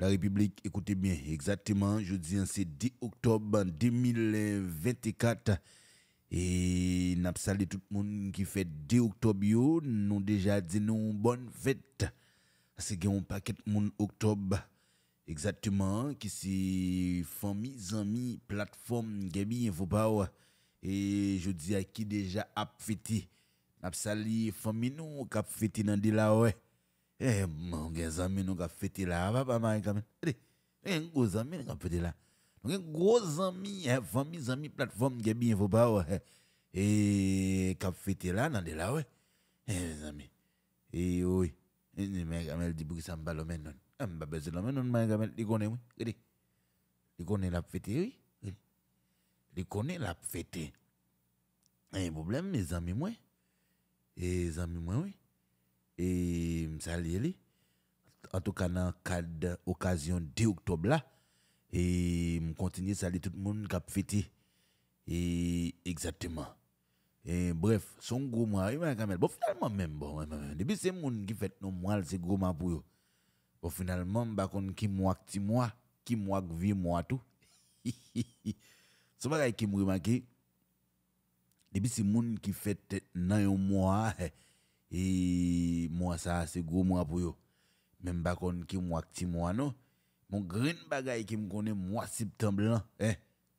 La République, écoutez bien, exactement, je dis c'est 10 octobre 2024. Et n'a salué tout le monde qui fait 10 octobre, nous déjà dit nous bonne fête. Parce un paquet de monde octobre, exactement, qui c'est famille, amis, plateforme, Gabi, Info Power. Et je dis à qui déjà a fêté? N'a salué famille nous qui a fêté dans là, ouais. Eh, mon gen zami nou ka fete la, va pa mari kamen. Ede, gen gwo zami nou ka fete la. Nou gen gwo zami, eh, fami zami platform gen bi info ba wè. Oh, eh, e, ka fete la nan de la wè. Eh, zami. Eh, oui. E, oh, eh, e, mari kamen di bou ki sa mba lo men non. Eh, mba beze lo men non mari kamen, li konen wè. Ede, li konen la fete wè. Ede, li konen la fete. Eh, problème, mes amis, moi. Eh, amis, moi, oui. et salye li. En tout cas, dans cadre occasion 2 octobre là, et continue saluer tout le monde qui a fêté. Et exactement. Et bref, son gros mois, il m'a quand même. Bon, finalement, même, bon, depuis c'est monde qui fait nos mois, c'est gros mois pour eux. Bon, finalement, bah, qu'on qui mois, petit mois, qui mois, vie mois, tout. C'est pas qui m'a remarqué. Depuis c'est monde qui fait dans un mois. E mwa sa se gwo mwa pou yo. Men bakon ki mwa kti mwa nou. Mwen gren bagay ki m konen mwa septembre lan. Eh,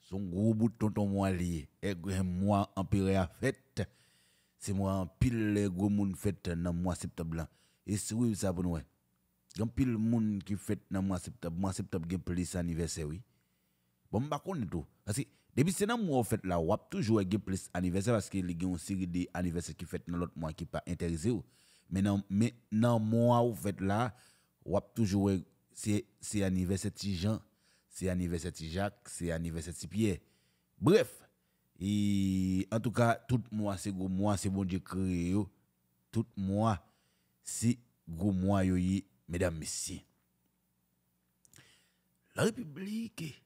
son gwo bout tonton mwa liye. Eh, gren mwa empire a fèt. Se mwa pil le gwo moun fèt nan mwa septembre lan. E se wè sa pou nou eh? wè. Gan pil moun ki fèt nan mwa septembre. Mwa septembre gen plis anniversè wè. Bon bakon eto. Asi... depuis c'est dans mois fait là, on toujours gagner plus anniversaire parce qu'il y a une série d'anniversaires qui fait dans l'autre mois qui pas intéressé Mais dans mais dans mois où fait là, on toujours c'est c'est anniversaire de Jean, c'est anniversaire de Jacques, c'est anniversaire de Pierre. Bref, et en tout cas tout mois c'est gros mois c'est bon Dieu créé Tout mois c'est gros mois yo mesdames messieurs. La République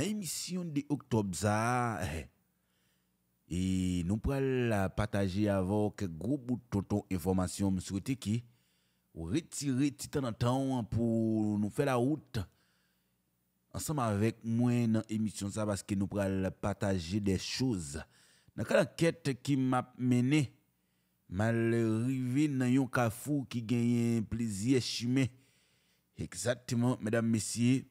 dans l'émission de octobre, ça, eh, et nous pourrons partager avec quelques gros bout de information. Souhaite qui retirer petit temps temps pour nous faire la route ensemble avec moi dans l'émission ça parce que nous pourrons partager des choses. Dans la enquête qui m'a mené, mal arrivé dans un cafou qui gagne plaisir chemin. Exactement, mesdames, messieurs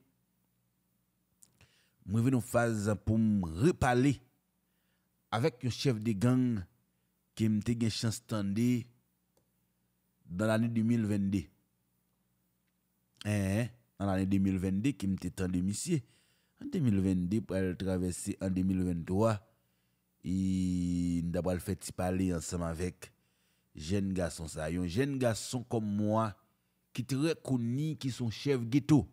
moi venu phase pour me reparler avec un chef de gang qui m'a eu chance de dans l'année 2022. Eh, dans l'année 2022 qui m'a tendu monsieur. En 2022 pour traverser en 2023 et d'abord fait parler ensemble avec jeune garçon ça un jeune garçon comme moi qui très connu qui sont chef ghetto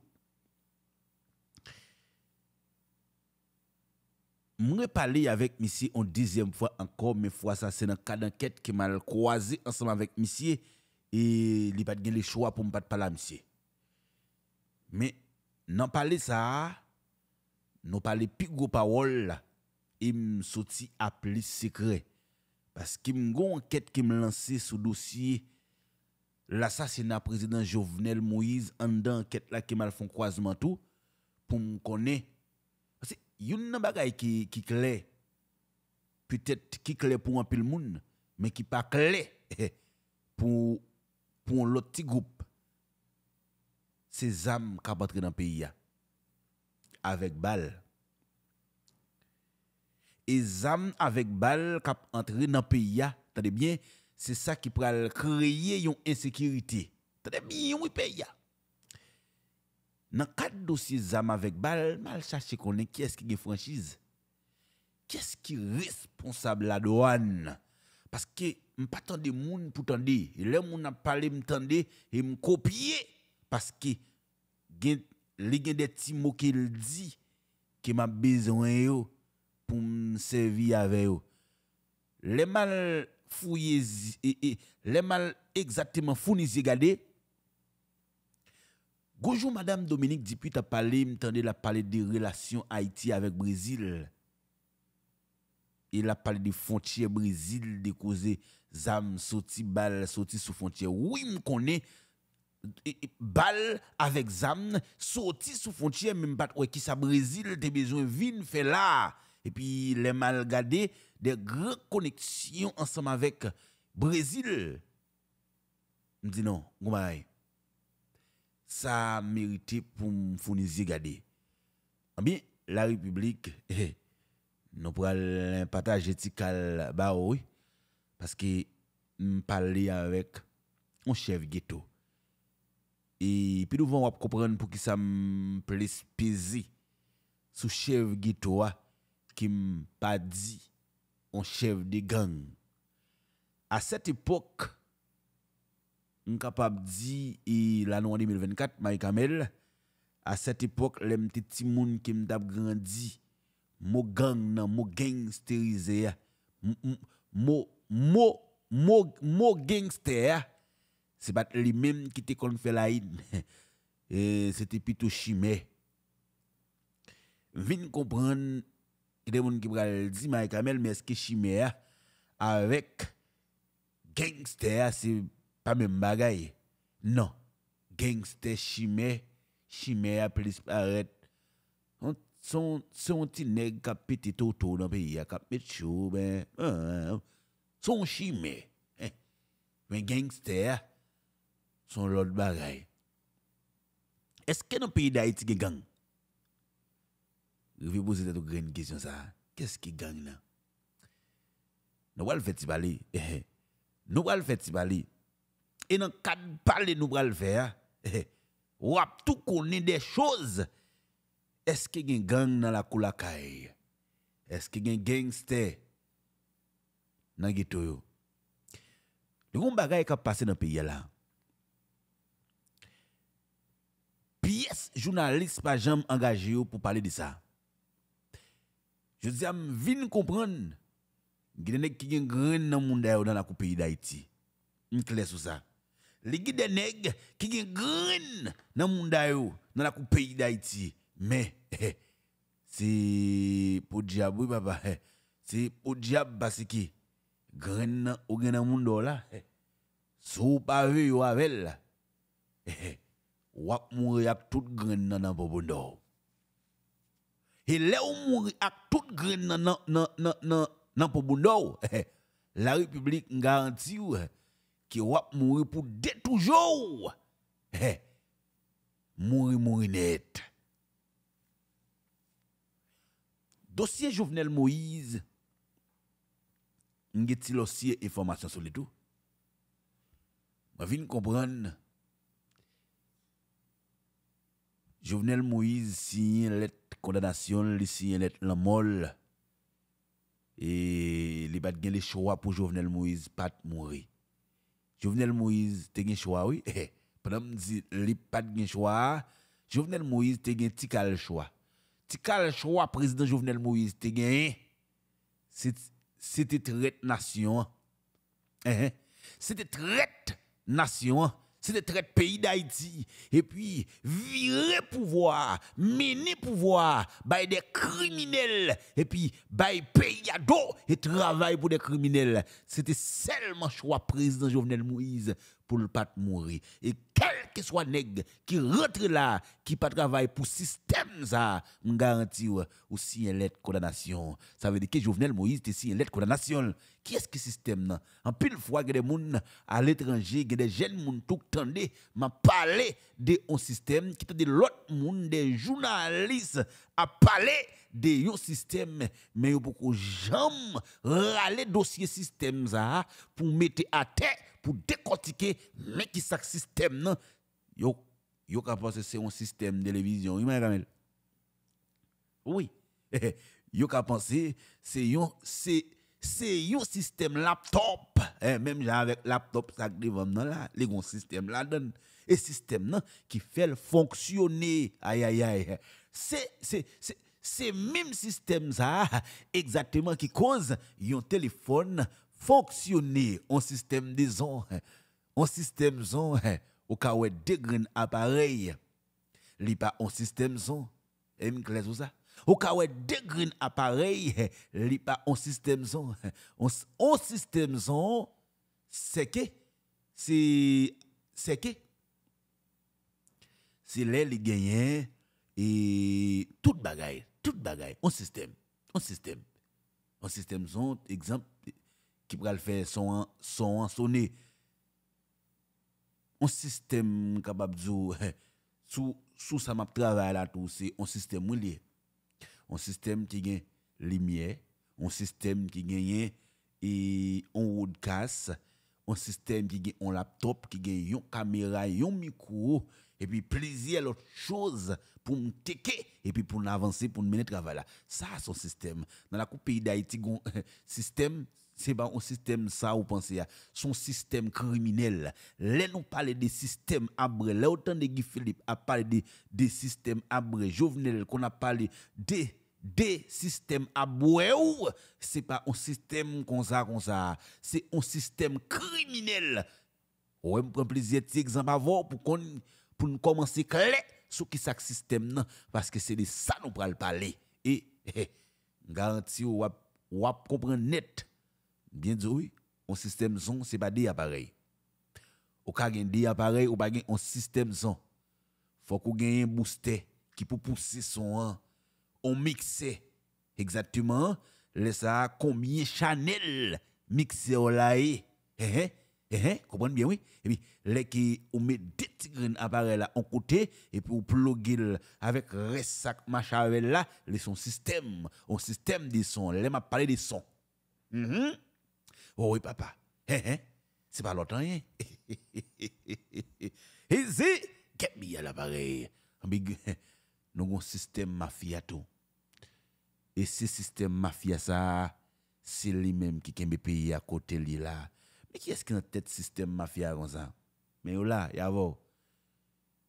Moi parler avec monsieur une deuxième fois encore mais fois ça c'est dans cas d'enquête qui m'a croisé ensemble avec monsieur et il pas de le choix pour me pas parler à monsieur. Mais non parler ça non parler plus gros parole il me sorti à plus secret parce qu'il me une enquête qui me lancé sur dossier l'assassinat président Jovenel Moïse en enquête là qui m'a fait croisement tout pour me connaître yon nan bagay qui qui clair peut-être qui clair pour un peu le monde mais qui pas clair pour pour l'autre petit groupe. Ces âmes qui entrer dans le pays avec balle et âmes avec balle qui entrer dans le pays attendez bien c'est ça qui pourrait créer une insécurité attendez bien oui pays dans quatre dossiers ZAM avec balle, mal chercher qu'on est qui est-ce qui est franchise. Qui est-ce qui est responsable la douane? Parce que pas tant de monde pour tendre. Les gens a parlé m'tendre et me copier parce que gen li gen des petits mots qu'il dit que m'a besoin pour me servir avec eux. Les mal fouillés et les mal exactement fournis regardez Bonjour Madame Dominique Dupuis a parlé, m'entendez la parler des relations Haïti avec Brésil. Il a parlé des frontières Brésil, des causes zam sorti bal sorti sous frontière. Oui, me connais balle avec zam sorti sous frontière même pas qui ça Brésil te besoin vin fait là et puis les mal gardé des grandes connexions ensemble avec Brésil me non ça mérité pour fournir garder bien la république eh, nous pourrons partager tical bah oui. Parce que me parler avec un chef ghetto. Et puis nous allons comprendre pour qui ça me plus peser sous chef ghetto qui m'a pas dit un chef de gang. À cette époque capable dire l'année 2024 Mike Kamel à cette époque les petits moun qui m't'a grandi mo gang nan mo gangsterisé mo mo mo mo gangster c'est pas lui-même qui te fait la c'était plutôt chimé vinn comprendre il y a des gens qui dit Mike mais est-ce que chimé avec gangster c'est pas même bagaille. Non. Gangster chimé chimé a plus arrête. Son son petit nèg qui pété toto dans le pays qui mettre chaud ben son chimé hein. mais gangster son l'autre bagaille. Est-ce que dans le pays d'Haïti il y a gang? Je vais poser cette grande question ça. Qu'est-ce qui gang là? Nous allons faire parler nous allons faire parler et dans le cadre de parler nous allons faire ou tout connaît des choses est-ce qu'il y a un gang dans la Koulakaï Est-ce qu'il y a un gangster dans le ghetto Il y bagage qui a passé dans le pays là. Pièce journaliste pas jamais engagé pour parler de ça. Je dis à viens comprendre. Il y a un grand dans le monde dans la pays d'Haïti. Je clair sur ça. les guides des nègres qui gagnent green dans monde dans la coupe pays d'Haïti mais eh, c'est pour diable oui papa eh, c'est pour diable parce que grain au gain dans monde là eh, sous pas vu yo avec eh, eh, e ou ap mourir avec toute graine dans dans et là ou mourir avec toute graine dans dans dans dans la République garantit que wap mourir pour de toujours. Mourir mourir net. Dossier Jovenel Moïse, il aussi information sur le tout. Je viens comprendre. Jovenel Moïse signe lettre de condamnation, il signe lettre la molle. Et il a le choix pour Jovenel Moïse pas mourir. Jovenel Moïse a un choix, oui. Pendant que il n'a pas de choix, Jovenel Moïse a un petit choix le choix président Jovenel Moïse te gagné, c'était traite nation. Eh, eh. C'était traite nation. C'était traite pays d'Haïti. Et puis, virer pouvoir, mener pouvoir, by des criminels. Et puis, by pays à et travail pour des criminels. C'était seulement choix président Jovenel Moïse pour ne pas mourir. Et quel que soit nègre qui rentre là, qui pas travail pour système ça, me garantis aussi une lettre condamnation. Ça veut dire que Jovenel Moïse te signe une lettre condamnation. Qui est-ce que système là? En pile fois que des gens à l'étranger, des jeunes gens tout tendé m'a parlé de un système qui de l'autre monde des journalistes à parler de un système mais beaucoup jamais râler dossier système ça pour mettre à terre pour décortiquer mais qui ça système non yo yo penser c'est un système de télévision oui yo ka penser c'est un c'est c'est un système laptop. Eh, même avec laptop ça devant là les un système là donne et système non qui fait fonctionner. Aïe aïe aïe. C'est c'est c'est même système ça exactement qui cause un téléphone fonctionner un système de son, un système son, au cas où deux grands appareils, li pas un système son, et clair tout ça? Au cas où deux grands appareils, li pas un système son, un système son, c'est que, c'est, c'est que, c'est là les gagnants et tout bagaille, tout bagaille, un système, un système. Un système son exemple qui pourrait le faire son son sonner. Un système capable de sous sous ça m'a travail là tout c'est un système lié. Un système qui gagne lumière, un système qui gagne et un roadcast, un système qui gagne un laptop qui gagne une caméra, un micro et puis plaisir autre chose pour me et puis pour avancer pour mener travail là ça son système dans la coupe pays d'Haïti système c'est pas un système ça vous pensez son système criminel. Là nous parler des systèmes abré là autant de Guy Philippe a parlé des des systèmes abré Jovenel qu'on a parlé des des systèmes abré c'est pas un système comme ça c'est un système criminel. Ouais me prend plaisir exemple avant pour qu'on pour nous commencer clair sur qui ça système parce que c'est de ça nous pral parler. Et garantie ou ou comprendre net bien dit oui un système son c'est pas des appareils ou ka gen des appareils ou pas un système son faut qu'on gagne un booster qui peut pousser son on mixer exactement laisse ça combien Chanel mixer là et eh, eh, comprenez bien, oui? Et puis, les qui on met des grains appareils là en côté, et puis on plug avec reste sac machin là, les son système, un système de son. Là, m'a parlé des sons. Mm -hmm. Oh oui, papa. Eh, eh. C'est pas longtemps, hein? Et c'est, me à l'appareil. Nous avons un système mafia. Et ce système mafia ça, c'est lui-même qui kembe pays à côté li là mais qui est-ce qui a tête système mafia comme ça? Mais là, il y a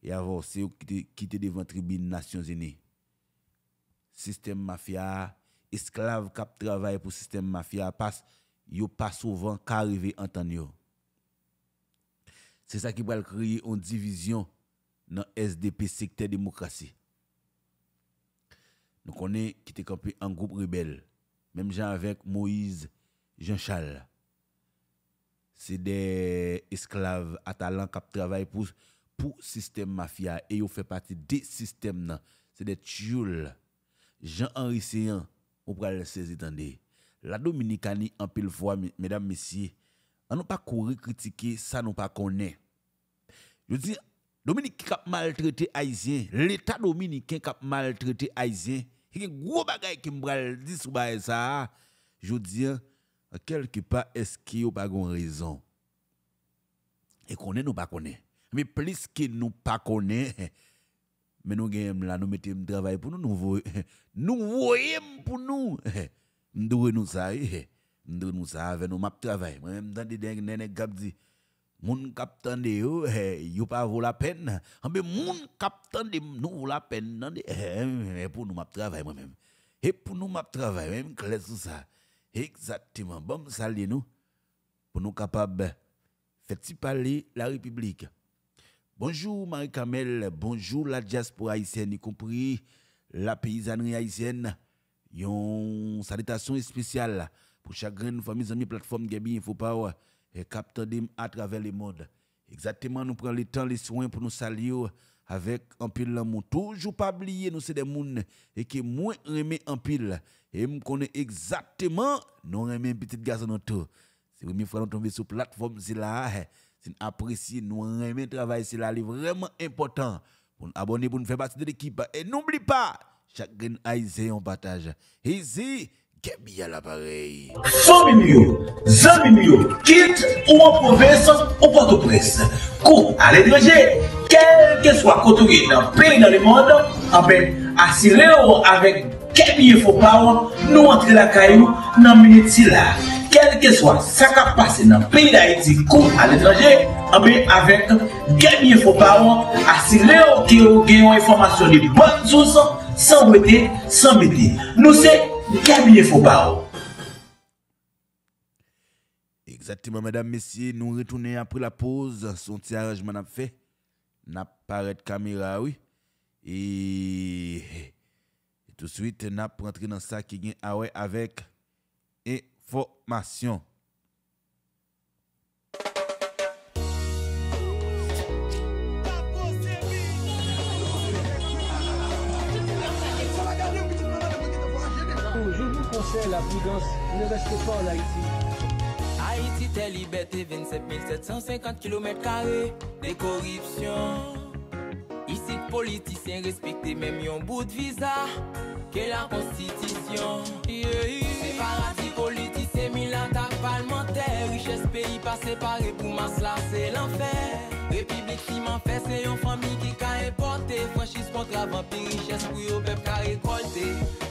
il y a c'est qui était devant tribune Nations Unies. Système mafia, esclave qui travaille pour système mafia passe yo pas souvent qu'arriver entendre C'est ça qui va créer une division dans SDP secteur démocratie. Nous connaissons qui était campé en groupe rebelle, même gens avec Moïse Jean-Charles c'est des esclaves à talent qui travaillent pour pour système mafia. Et ils fait partie des systèmes c'est des tchouls Jean-Henri Séan on pourra le saisir la Dominicanie en pile fois mesdames messieurs on n'a pas courir critiquer ça nous pas connaît je dis Dominique a maltraité haïtien l'état dominicain qui a maltraité haïtien il y a gros bagay qui me dit sur ça je dis quelque part, est-ce qu'il n'y a pas de raison? Et qu'on est, nous pas connaît. Mais plus que nous pas connaît, mais nous gagnons là, nous mettons travail pour nous, nous voyons pour nous. Devons nous ça, nous devons nous ça avec nous map travail. Moi-même, dans des gars dit, moun captain de yo, yo pas vaut la peine. Mais moun captain de nous vaut la peine, pour nous map travail moi-même. Et pour nous map travail, même clair sur ça. Exactement. Bon, salut nous pour nous capables faire parler la République. Bonjour Marie-Camel, bonjour la diaspora haïtienne, y compris la paysannerie haïtienne. Une salutation spéciale pour chaque grande famille, amis, plateforme Gabi Info Power et capteur à travers le monde. Exactement, nous prenons le temps, les soins pour nous saluer avec un pile l'amour. Toujours pas oublier, nous c'est des gens et qui moins aimé en pile. Et me connaît exactement, nous aimons petit garçon dans tout. C'est la première fois nous sur plateforme, c'est là, hein. c'est apprécié, nous aimons travail, c'est là, c'est vraiment important. Pour nous abonner, pour nous faire partie de l'équipe. Et n'oublie pas, chacun aisé en partage. Easy, Gabi à l'appareil. Famille, amis, quitte ou en province ou Port-au-Prince, ou à l'étranger, quel que soit côté dans le pays dans le monde, en peine, assurez-vous avec Gabi et Fopao, nous entrer la caillou dans le minute là. Quel que soit ça qui a passé dans le pays d'Haïti ou à l'étranger, en peine, avec Gabi et Fopao, assurez-vous que vous avez une information de bonne source San bete, san bete. Nou se kabine Fopao. Exactement, mesdames, messieurs, nous retournons après la pause. Son petit arrangement a fait. N'a pas de caméra, oui. Et... Et tout de suite, n'a rentré dans ça qui vient ah avec information. Français, la prudence. Ne restez pas en Haïti. Haïti, t'es liberté, 27 750 km de corruption. Ici, politiciens respectés, même un bout de visa, que la constitution. C'est paradis politicien, mille attaques parlementaires, richesse pays pas séparé pour masse là, c'est l'enfer. République qui m'en fait, c'est une famille qui a importé, franchise contre avant, puis richesse pour au peuple qui a récolté.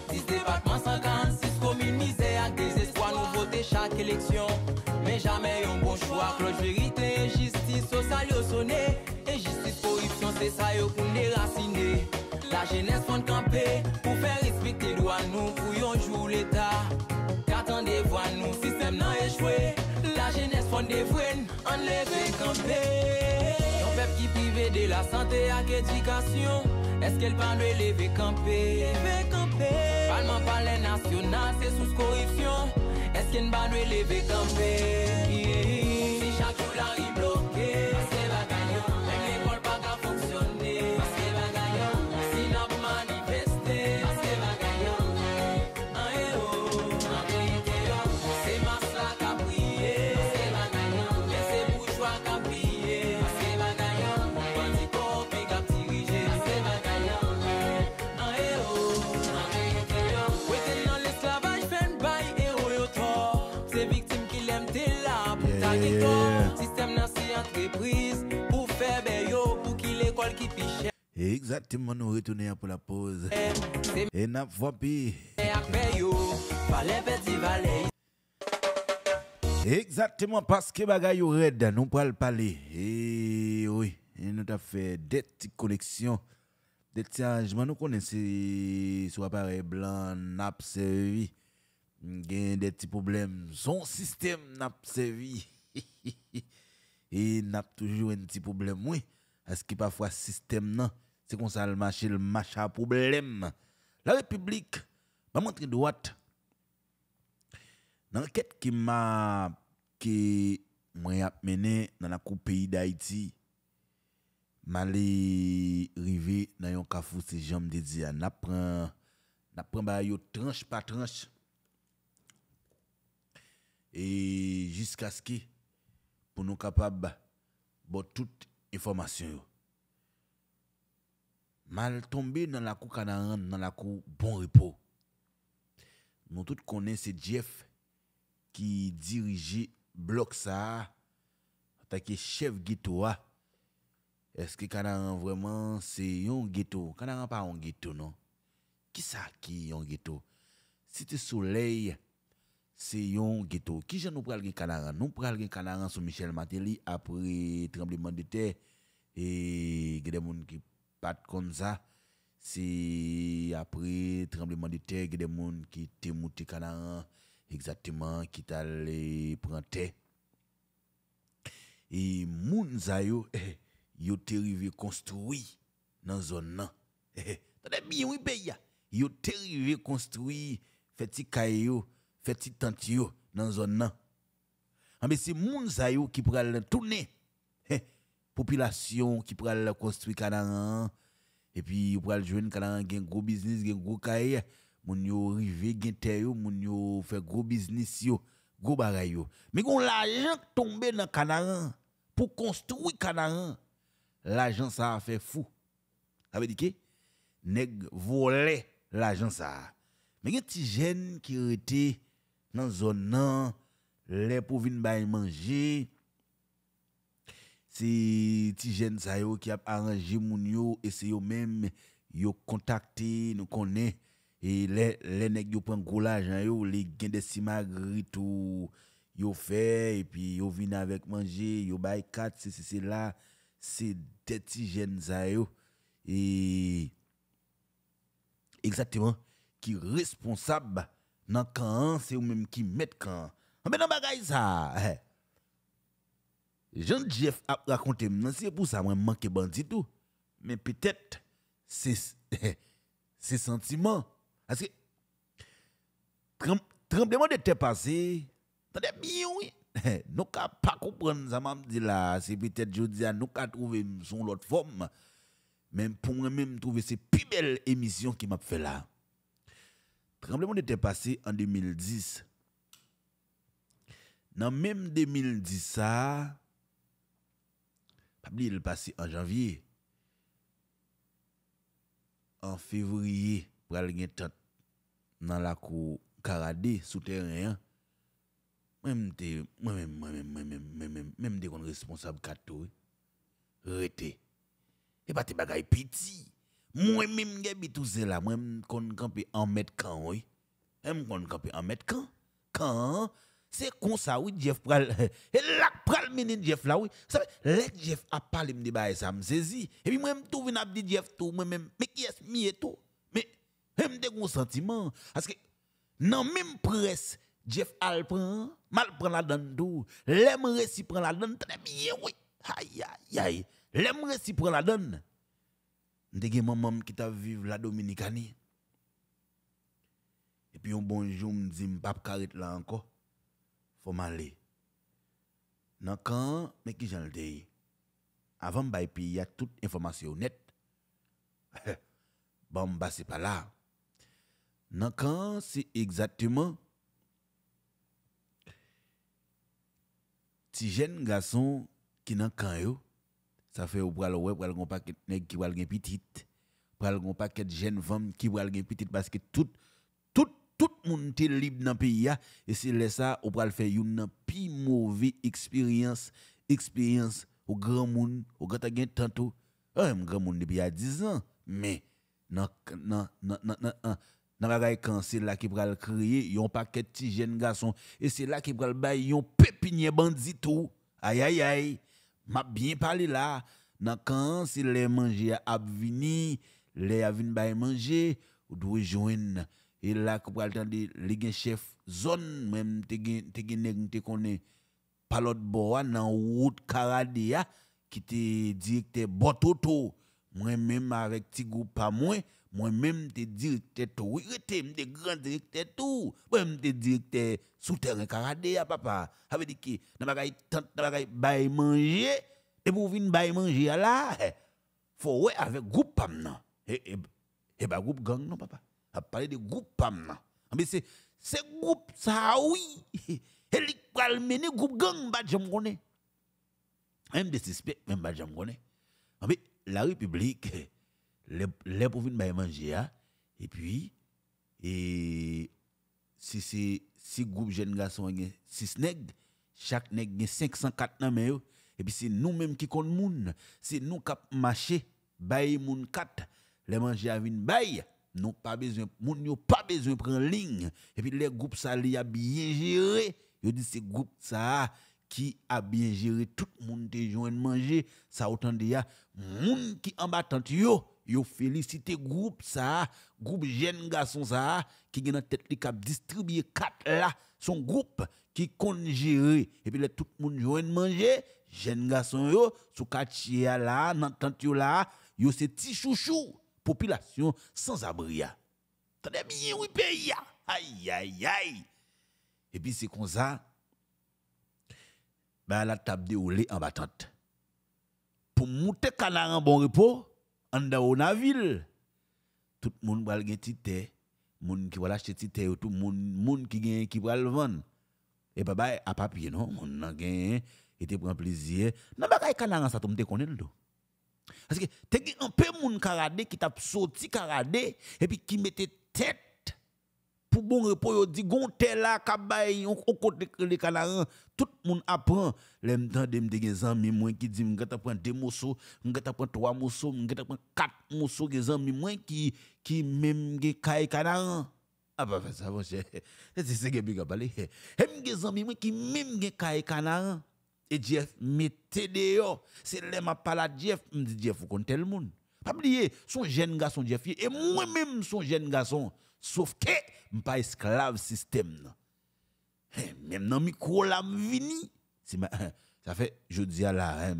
Mais jamais un bon choix, cloche vérité, injustice, social, yo sonné. Injustice, corruption, c'est ça, yo pour déraciner. La jeunesse font camper pour faire respecter droit nous, pour yon jour l'État. Qu'attendez-vous à nous, système n'a échoué. La jeunesse font des vrais, enlever camper. Yon peuple qui privé de la santé et l'éducation. Est-ce qu'elle de lever camper? Lever camper. Parlement palais national, c'est sous corruption. Est-ce qu'elle parle de lever camper? Exactement, nous retournons pour la pause. C'est Et n'a pas valet. Exactement, parce que bagay yo red, nous pourrons parler. Et oui, et nous avons fait des petites connexions, des petits arrangements. Nous connaissons sur appareil blanc, n'a pas servi. Gen des petits problèmes. Son système n'a pas servi. Et n'a toujours un petit problème, oui. Parce que parfois, système, non, c'est comme ça le marché, le marché problème. La République, va montrer droite. Dans l'enquête qui m'a qui moi mené dans la coupe pays d'Haïti, m'allé rivé dans yon kafou c'est jambe de dire n'a prend n'a prend yo tranche par tranche et jusqu'à ce que pour nous capable bon toute information. Mal tombé dans la cou Canaan dans la cou bon repos. Nous tous connaissons Jeff qui dirigeait bloc ça. En chef ghetto a. est-ce que Canaan vraiment c'est un ghetto? Canaan pas un ghetto non. Qui ça qui un ghetto? Cité Soleil c'est un ghetto. Qui je nous pral Canaan? Nous pral Canaan sur Michel Matéli après tremblement de terre et il qui pas comme ça c'est après tremblement de terre, il y a des gens qui étaient montés Canaan, exactement, qui prendre terre. Et moun sa yo, eh, yo te rive construit dans zone nan. Eh, bien oui pays construit, fait ti fait ti zone. Ah, mais c'est qui pral tourner. Population qui pral construire Canaan et puis vous pral joindre Canaan gen gros business, gen gros kay. Moun yo rive gen terre moun yo fait gros business yo, gros bagay yo. Mais gon l'argent tombé dans Canaan pour construire Canaan. L'argent ça a fait fou. Ça veut dire que nèg volé l'argent ça. Mais gen ti jeune qui était dans zone nan, les pour bay manger. C'est ti jeune sa yo qui a arrangé moun yo et c'est yo même yo contacté nous connaît et les les nèg yo prend gros l'argent yo les gen des simagri tout yo fait et puis yo vinn avec manger yo bay 4 c'est c'est là c'est des petits jeunes sa yo. Et exactement qui responsable dans camp c'est ou même qui met camp mais dans bagay ça eh, Jean Jeff a raconté c'est pour ça moi manque bandit tout. Mais peut-être c'est c'est sentiment. Parce que trem- tremblement de terre passé attendez bien oui nous ka pas comprendre ça m'a dit là c'est peut-être je dis nous ka trouver son l'autre forme. Même pour moi même trouver c'est plus belle émission qui m'a fait là. Tremblement était passé en 2010. Dans même 2010 ça le passé en janvier. En février, pour aller dans la cour Caradé souterrain. Même des responsable kato. Rete. Et pas te bagay petit. Moi même gabi tout ça là, moi kon camper en mètre camp oui. Kon camper en mètre. Quand c'est comme ça oui Jeff pral et là pral menen Jeff là oui. Ça fait Jeff a parlé me débat ça me. Et puis moi tout vinn a dit Jeff tout moi même mais qui est mi et tout? Mais même des gros sentiments parce que non même presse Jeff al prend mal prend la donne tout. L'aime récit prend la donne très bien oui. Aïe aïe aïe. L'aime récit prend la donne. M'te gen maman qui t'a vivre la Dominicanie? Et puis un bon jour me dit m'pa carré là encore. Faut m'aller. Nan quand mais qui j'en le. Avant m'bay puis y a toute information net. bon bah c'est pas là. Nan quand c'est exactement ti jeune garçon qui nan kan yo ça fait ou pral ouais pral gon paquet nèg qui pral gen petite pral gon paquet jeune femme qui pral gen petite parce que tout tout monde te libre dans pays ya et c'est là ça ou pral faire une pi mauvais expérience expérience au grand monde au grand gen tantôt. Un grand monde depuis à 10 ans mais nan nan nan nan nan bagay kan c'est là qui pral créer yon paquet petit jeune garçon et c'est là qui pral bay yon pépinier bandit tout. Aïe aïe aïe m'a bien parlé là. Nan quand c'est les manger a vini les vinn bay manger ou doit joindre et là qu'on pral tande les chef zone même te gen te gen te connaît par l'autre bord nan route Karadia qui te directeur Bototo. Moi même avec petit groupe pas moi moi même te directeur tout. Oui rete m'te grand directeur tout. Moi même te directeur souterrain Karadia papa. Ça veut dire que nan bagay tant nan bagay bay manger et pour venir bay manger là faut ouais avec groupe pam nan. Et et et ba groupe gang non papa a parler de groupe pam. Nan mais c'est groupe ça oui. Et li pral groupe gang ba jam connaît même des suspects même ba jam connaît mais la république les venir bay manger ah, et puis et si c'est si groupe jeunes garçons gen 6 nèg chaque nèg gen 504 nan yo et puis c'est nous mêmes qui compte moun. C'est nous qui marché bay moun 4 les manger à vin bay non pas besoin. Moun yo pas besoin prendre ligne. Et puis les groupes ça li a bien géré yo dit c'est groupe ça qui a bien géré. Tout le monde te joindre manger. Ça autant de ya. Moun qui en battant yo yo félicité groupe ça groupe jeune garçon ça qui dans tête li k'ap distribuer quatre là. Son groupe qui compte gérer. Et puis là tout le monde joindre manger. Jeune garçon yo sous quartier là dans tante yo là yo c'est petit chouchou population sans abri ya. Tendez bien oui pays aïe aïe aïe. Et puis c'est comme ça. Ben la table déroulée en battante. Pour monter canard en bon repos en dans la ville tout le monde va gen tite moun qui va acheter tite tout le monde monde qui gen qui va le vendre. Et papa à papier non? Moun nan gen était prend plaisir. Nan bagay canard ça tout me connaît le Parce que tu un peu moun karade qui t'a sorti karade et puis qui mettait tête pour bon repos yo dit gon gonté là kabay on côté les canaran tout moun apprend. L'aime temps de me gen amis moi qui dit m'gata prend deux morceaux m'gata prend trois morceaux m'gata prend quatre morceaux gen amis moi qui qui même gen kay canaran. Ah bah ça mon cher. C'est c'est gè biga balé et m'ga amis moi qui même gen kay canaran. Et Jeff mettez dehors. C'est là m'a parlé Jeff. Me dit Jeff faut tel monde. Pas oublier son jeune garçon Jeff et moi même son jeune garçon. Sauf que je pas esclave système. Eh, même dans micro là vini. Ça fait je dis à la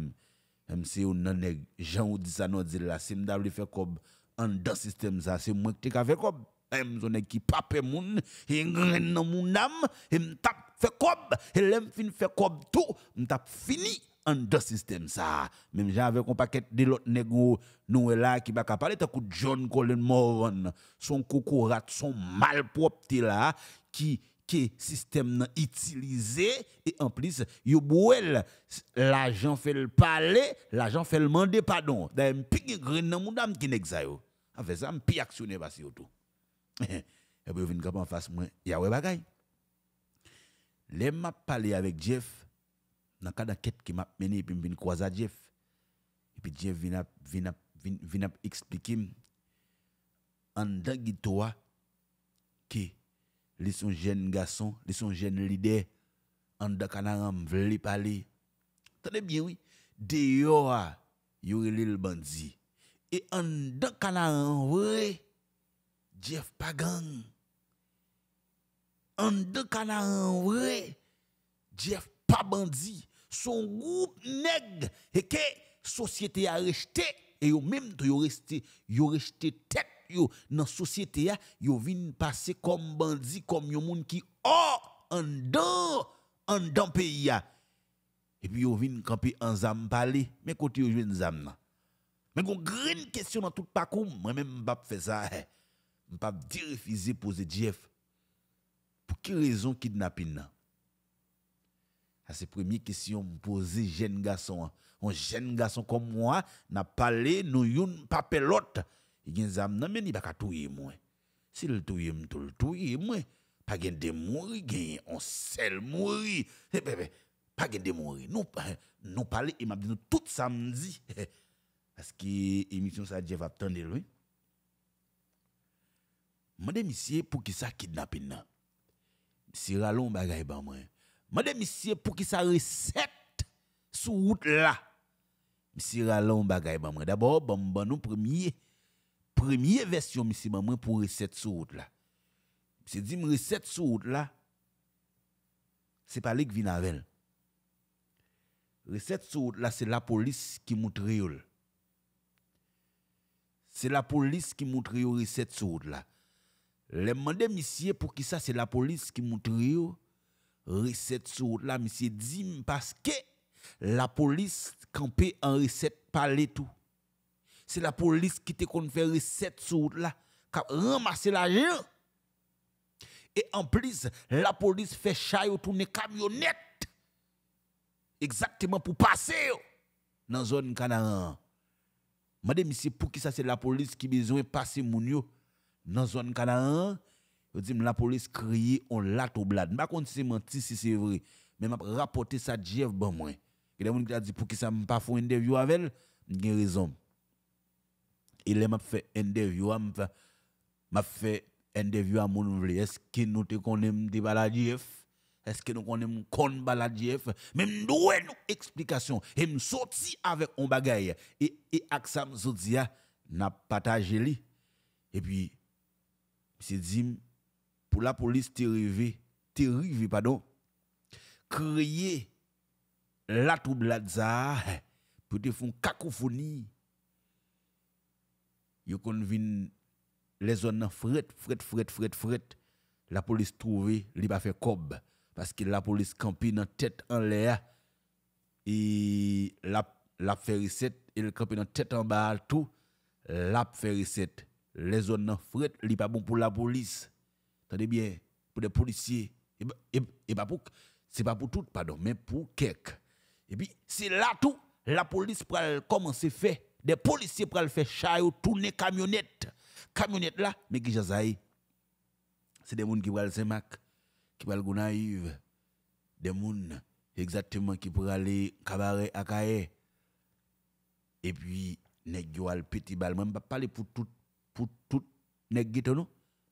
même si on nan nèg Jean ou dit ça non dit là c'est m'dable faire comme en dans système ça c'est moi qui t'ai fait comme son nèg qui pape moun et grain dans mon âme et m'tap fait comme et l'aime fin fait comme tout m'tap fini en dans système ça. Même j'avais un paquet de l'autre nègres nous là qui va parler tant que John Colin Moran, son cocorat, son malpropre là qui que système nan utilisé et en plus yo bouel l'argent fait le parler l'argent fait le demander pardon d'ailleurs grain nan moun dame qui nèg ça yo avec ça m'pi actionner yo tout et puis vinn en face moi ya ouais bagay les m'a parlé avec Jeff dans cadre d'enquête qui m'a mené puis vinn croiser Jeff et puis Jeff vinn vinn vinn expliquer en dans que les sont jeunes garçons, les sont jeunes leaders, en de canaram vle parler. Tenez bien, oui. Dehors, y aurait le bandit. Et en de canaram vrai, Jeff Pagang. En de canaram vrai, Jeff pas bandit. Son groupe nègre, et que société a resté, et yo même, yo resté, yo resté tête yo dans société ya yo vinn passer comme bandit comme yon moun qui oh en dedans en dedans pays ya et puis yo vinn camper en zam parler mais côté yo joine zam nan mais gon grande question dans tout parcours moi même m'pa faire ça m'pa dire refuser poser Jeff. Pour quelle raison kidnapping nan? À ces premières questions poser jeune garçon un jeune garçon comme moi n'a parlé nous yon pas il gen zam nan men il pas moi. S'il tout moi. Pas de on mourir. Pas de mourir. M'a dit tout samedi parce que Jeff a Madame monsieur pour qui ça kidnapping nan. Si ralon bagay ba moi Madame monsieur pour qui ça recette sous route là si ralon bagay ba moi d'abord bon bon nous premier première version monsieur maman pour recette sur route là c'est dit recette sur route là c'est pas lui qui vient avec recette sur route là c'est la police qui montre c'est la police qui montre recette sur route là les mandé monsieur pour qui ça c'est la police qui montre recette sur là monsieur dit parce que la police campé en recette parler tout c'est la police qui te qu'on fait recette sur là, qui ramasser l'argent. Et en plus, la police fait chaille tourner camionnette. Exactement pour passer dans la zone Canaan. Madame, c'est pour qui ça c'est la police qui besoin passer moun yo dans la zone Canaan. Dis la police crie on l'a tout blad. Pas contre c'est menti si c'est vrai. Mais m'a rapporter ça Jeff bon moi. A des gens qui dit pour qui ça m'a pas fait une interview avec elle, j'ai raison m'a fait interview m'a fait interview à mon est-ce que nous te connaissons de baladieff est-ce que nous connaissons kon baladieff même nous une explication? Et me sorti avec un bagaille et et aksam zodia n'a partagé li et puis c'est dit pour la police t'es arrivé t'es arrivé pardon créer la troubladza pour te faire cacophonie. Yo kon vin les zones fret fret fret fret fret la police trouvé li pas fait cob parce que la police campi dans tête en l'air. Et la la fait recette et le dans tête en bas tout. La fait recette les zones fret li pas bon pour la police. Attendez bien pour des policiers et, pas pour c'est pas pour tout pardon mais pour quelques. Et puis c'est là tout la police pour commencer faire des policiers le faire chaillot tourner camionnette. Camionnette là mais qui jazaï c'est des gens qui le Saint-Marc qui le Gonaïve. Des gens exactement qui pour aller cabaret à Kaye et puis nèg yo al petit bal. Même pas parler pour tout pour tout nèg non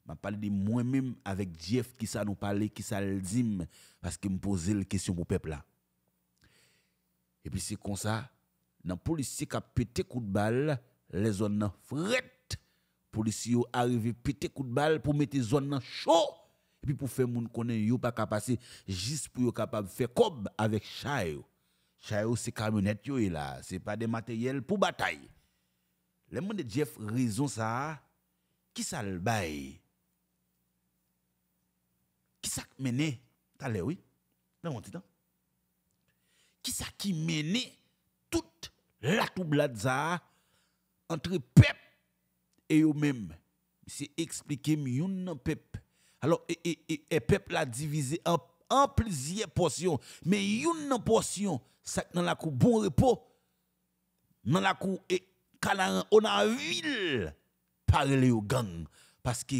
m'a parler de moi même avec Jeff qui ça nous parler qui ça le dit parce qu'il me posait la question pour peuple là et puis c'est comme ça dans policier qui a pété coup de balle, les zones fret. Policiers arrivé pété coup de balle pour mettre zone chaud et puis pour faire moun connaît yo pas capable juste pour yo capable faire cob avec chay. Chay c'est camionnette yo là, c'est pas des matériels pour bataille. Les monde de Jeff raison ça qui ça le Qui ça mené T'allez oui. Dans mon temps. qui ça qui mène toute la troublade ça entre peuple et eux même c'est expliquer yon peuple. Alors et, et, et, et peuple la divisé en, en plusieurs portions. Mais une portion ça dans la cour bon repos dans la cour et On a ville parler au gang parce que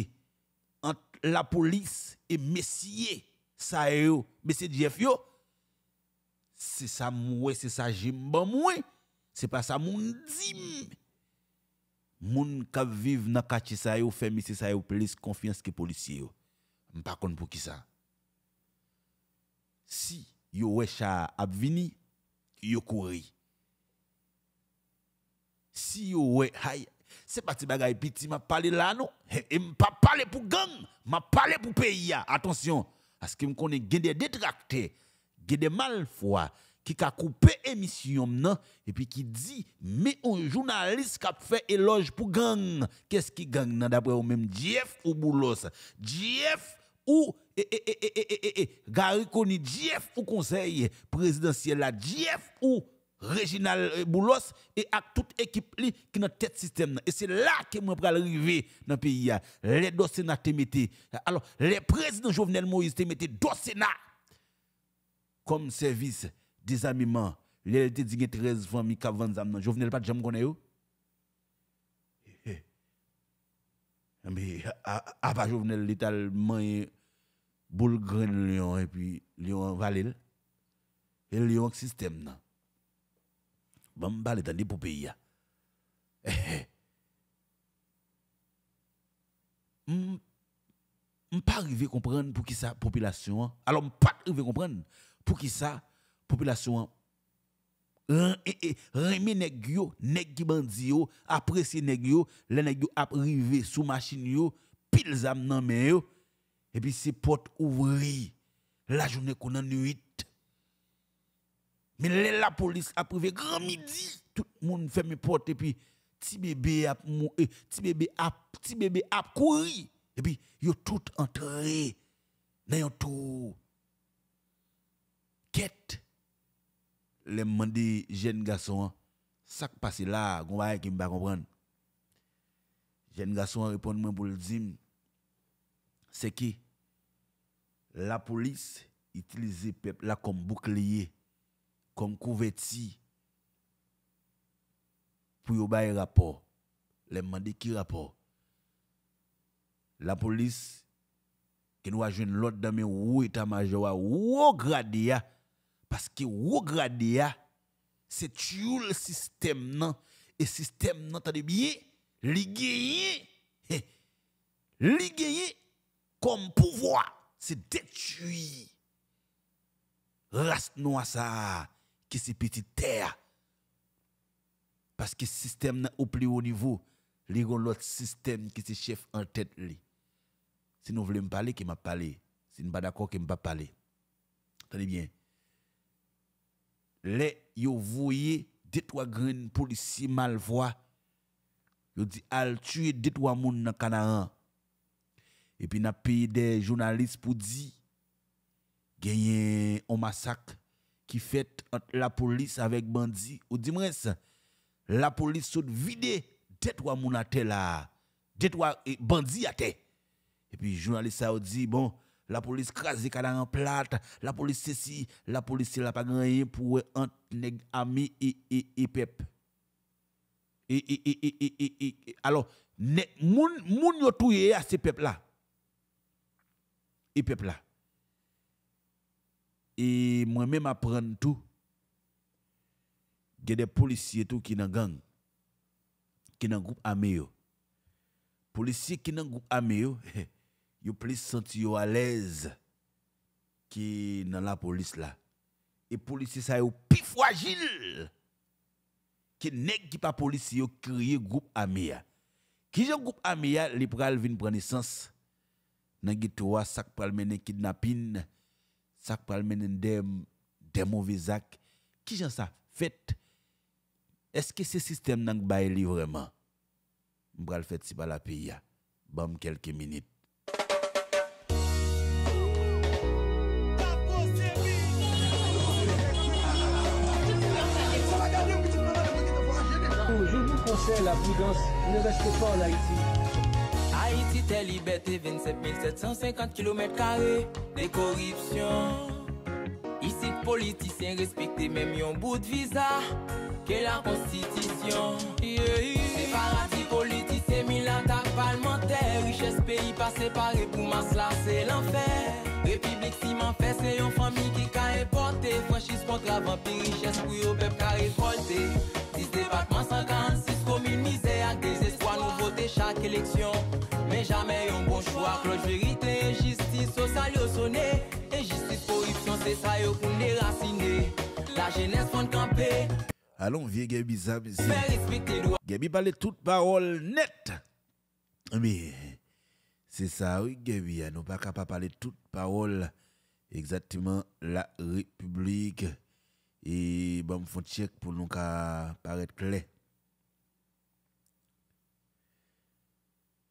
la police et messieurs ça yo messieurs Jeff yo c'est ça moi c'est ça j'aime moi c'est pas ça mon dit moun ka vive dans quartier ça yo fait monsieur ça yo plus confiance que policier yo. M'pa pour qui ça. Si yo wè chat ap vini yo kouri si yo wè hay c'est pas ti bagay piti m'a parlé là non et m'a parlé pour gang m'a parlé pour pays attention parce que me connais gen des détracteurs des malfois qui a coupé émission et puis qui dit mais un journaliste qui a fait éloge pour gang. Qu'est-ce qui gang d'après ou même Jeff ou Boulos? Jeff ou et, et, et, Gary Koni Jeff ou conseil présidentiel la? Jeff ou Reginald Boulos et à toute équipe qui dans tête système et c'est là que moi pral arriver dans le pays les dossiers na te alors les présidents Jovenel Moïse te mette dossier na comme service désarmement les te dit 13 familles qui vendent zam Jovenel pas jamais connaît yo mais à pas Jovenel littéralement boule grain lion et puis lion valel et lion système nan bon m'bale tande pour pays ya pas arrivé comprendre pour qui ça population alors pas arrivé comprendre pour qui ça population remet nèg yo nèg qui bandi les nèg yo arrivé sous machine yo pile zam nan et puis c'est porte ouvri la journée qu'on en nuit mais la police a privé grand midi. Tout le monde fait mes portes et puis petit bébé a petit bébé a petit bébé a couru. Et puis yo tout entré dans un tour. Quête. Les mandé jeunes garçons ça qui passe là on va qui pas comprendre. Jeune garçon répond moi pour le dire c'est qui? La police utilise peuple là comme bouclier comme couverture pour yo bail rapport les mandé qui rapport la police qui nous a joué l'autre dans mes ou état major ou gradé parce que ou gradé c'est tout le système non et système non t'as bien li gagné li gagné comme pouvoir c'est détruire race noire ça qui c'est petite terre parce que système au plus haut niveau l'autre système qui c'est chef en tête si nous voulons parler qui m'a parlé. Si nous pas d'accord qui m'a parler attendez bien. Les yo voyez trois policiers malvois. Yo dit al tuer deux trois moun dans et puis n'a payé des journalistes pour dire gagné un massacre qui fait entre la police avec bandits. Ou dis la police saute vide deux trois à là. À terre. Et puis journaliste ça dit bon la police crase kada en plate la police ceci la police là pas gagné pour entre nèg ami et et et pep et et et et et alors moun moun yo à ces peuple là et peuple là et moi-même apprendre tout. Il y a des policiers tout qui dans gang qui dans groupe armé policiers qui dans groupe armé yo plus senti à l'aise qui dans la police là. Et policiers ça yo plus fragile. Que nèg qui pas policier yo créer groupe armé qui un groupe armé li pral vinn prendre naissance nan gitoa sak pral mener kidnapping ça peut mener des, des mauvais actes. Qui j'en ça fait? Est-ce que ce système n'a pas vraiment? Je vais le faire si pas la pays. Bam quelques minutes. Je vous conseille la prudence, ne restez pas en Haïti. Haïti, telle liberté, 27 750 km de corruption. Ici, politiciens respectés, même yon bout de visa, que la yeah. C'est paradis politicien, mille attaques parlementaires, richesse pays pas séparé pour masse là, c'est l'enfer. République ciment fait, c'est une famille qui a importé, franchise contre avant, puis richesse pour yon peuple qui a récolté. 10 départements 146 communes misère, avec des espoirs, nous voter chaque élection. Mais jamais un bon choix, cloche vérité, injustice, sociale, yo sonné. Injustice, corruption, c'est ça, yo pour déraciner. La jeunesse font camper, Allons, vieux Gabi Zab ici. mais respecter droit. Gabi parlait toute parole nette. Mais c'est ça, oui, Gabi. Nous pas capable de parler toute parole exactement la République. Et bon, faut check pour nous paraître clair.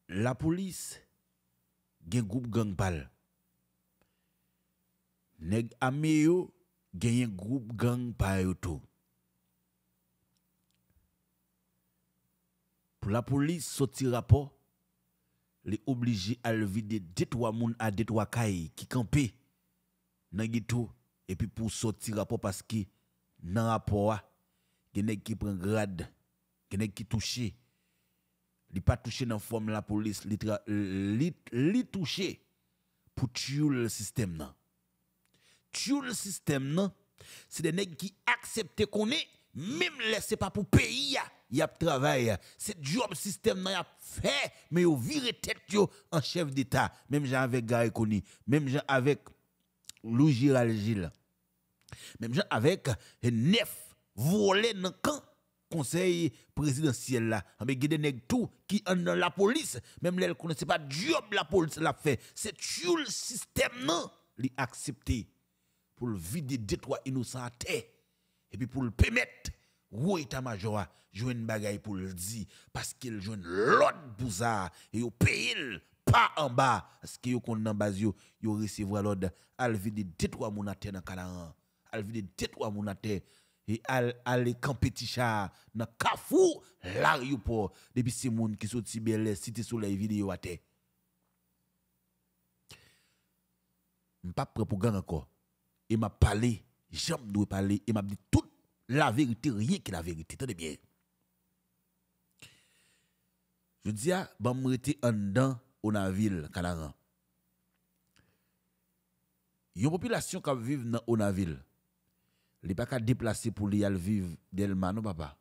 la police gen groupe gang pal. Nèg ameyo gen groupe gang pa yo tout. Pour la police sorti rapport les obligé à le vider deux trois moun à deux trois kay qui campé nan ghetto et puis pour sortir rapport parce que nan rapport gen nèg qui prend grade, gen nèg qui touché Li pas touché dans forme la police, li tra- li, li touché pour tuer le système nan. Tuer le système nan, c'est des nèg qui acceptent qu'on est même laissé pas pour pays y a travail. C'est job système nan y a fait mais yo viré tête yo en chef d'état, même gens avec Gary Koni, même gens avec Louis Giral Gilles. Même gens avec neuf volés dans camp conseil présidentiel là. Mais il y a des tout qui en la police, même les connaissent pas. Job la police l'a fait. C'est tout le système non, li accepté pour le vider deux trois innocents et puis pour le permettre ou état-major jouer une bagaille pour le dire parce qu'il joue l'autre pour et paye le pas en bas. Parce que yo kon dans base yo yo recevoir l'ordre. Al vider deux trois terre dans Kalaran al vider deux trois terre et al aller camper ticha dans Kafou l'aéroport depuis ces moun qui sorti belle cité soleil vidéo à terre. M'pas prêt pour gang encore. Et m'a parlé j'aime doit parler et m'a dit toute la vérité rien que la vérité. Tenez bien. Je dis à bon m'rete en dedans au naville Canaran. Une population qui vivent dans Onaville li pas qu'à déplacer pour li al vivre Delma non papa.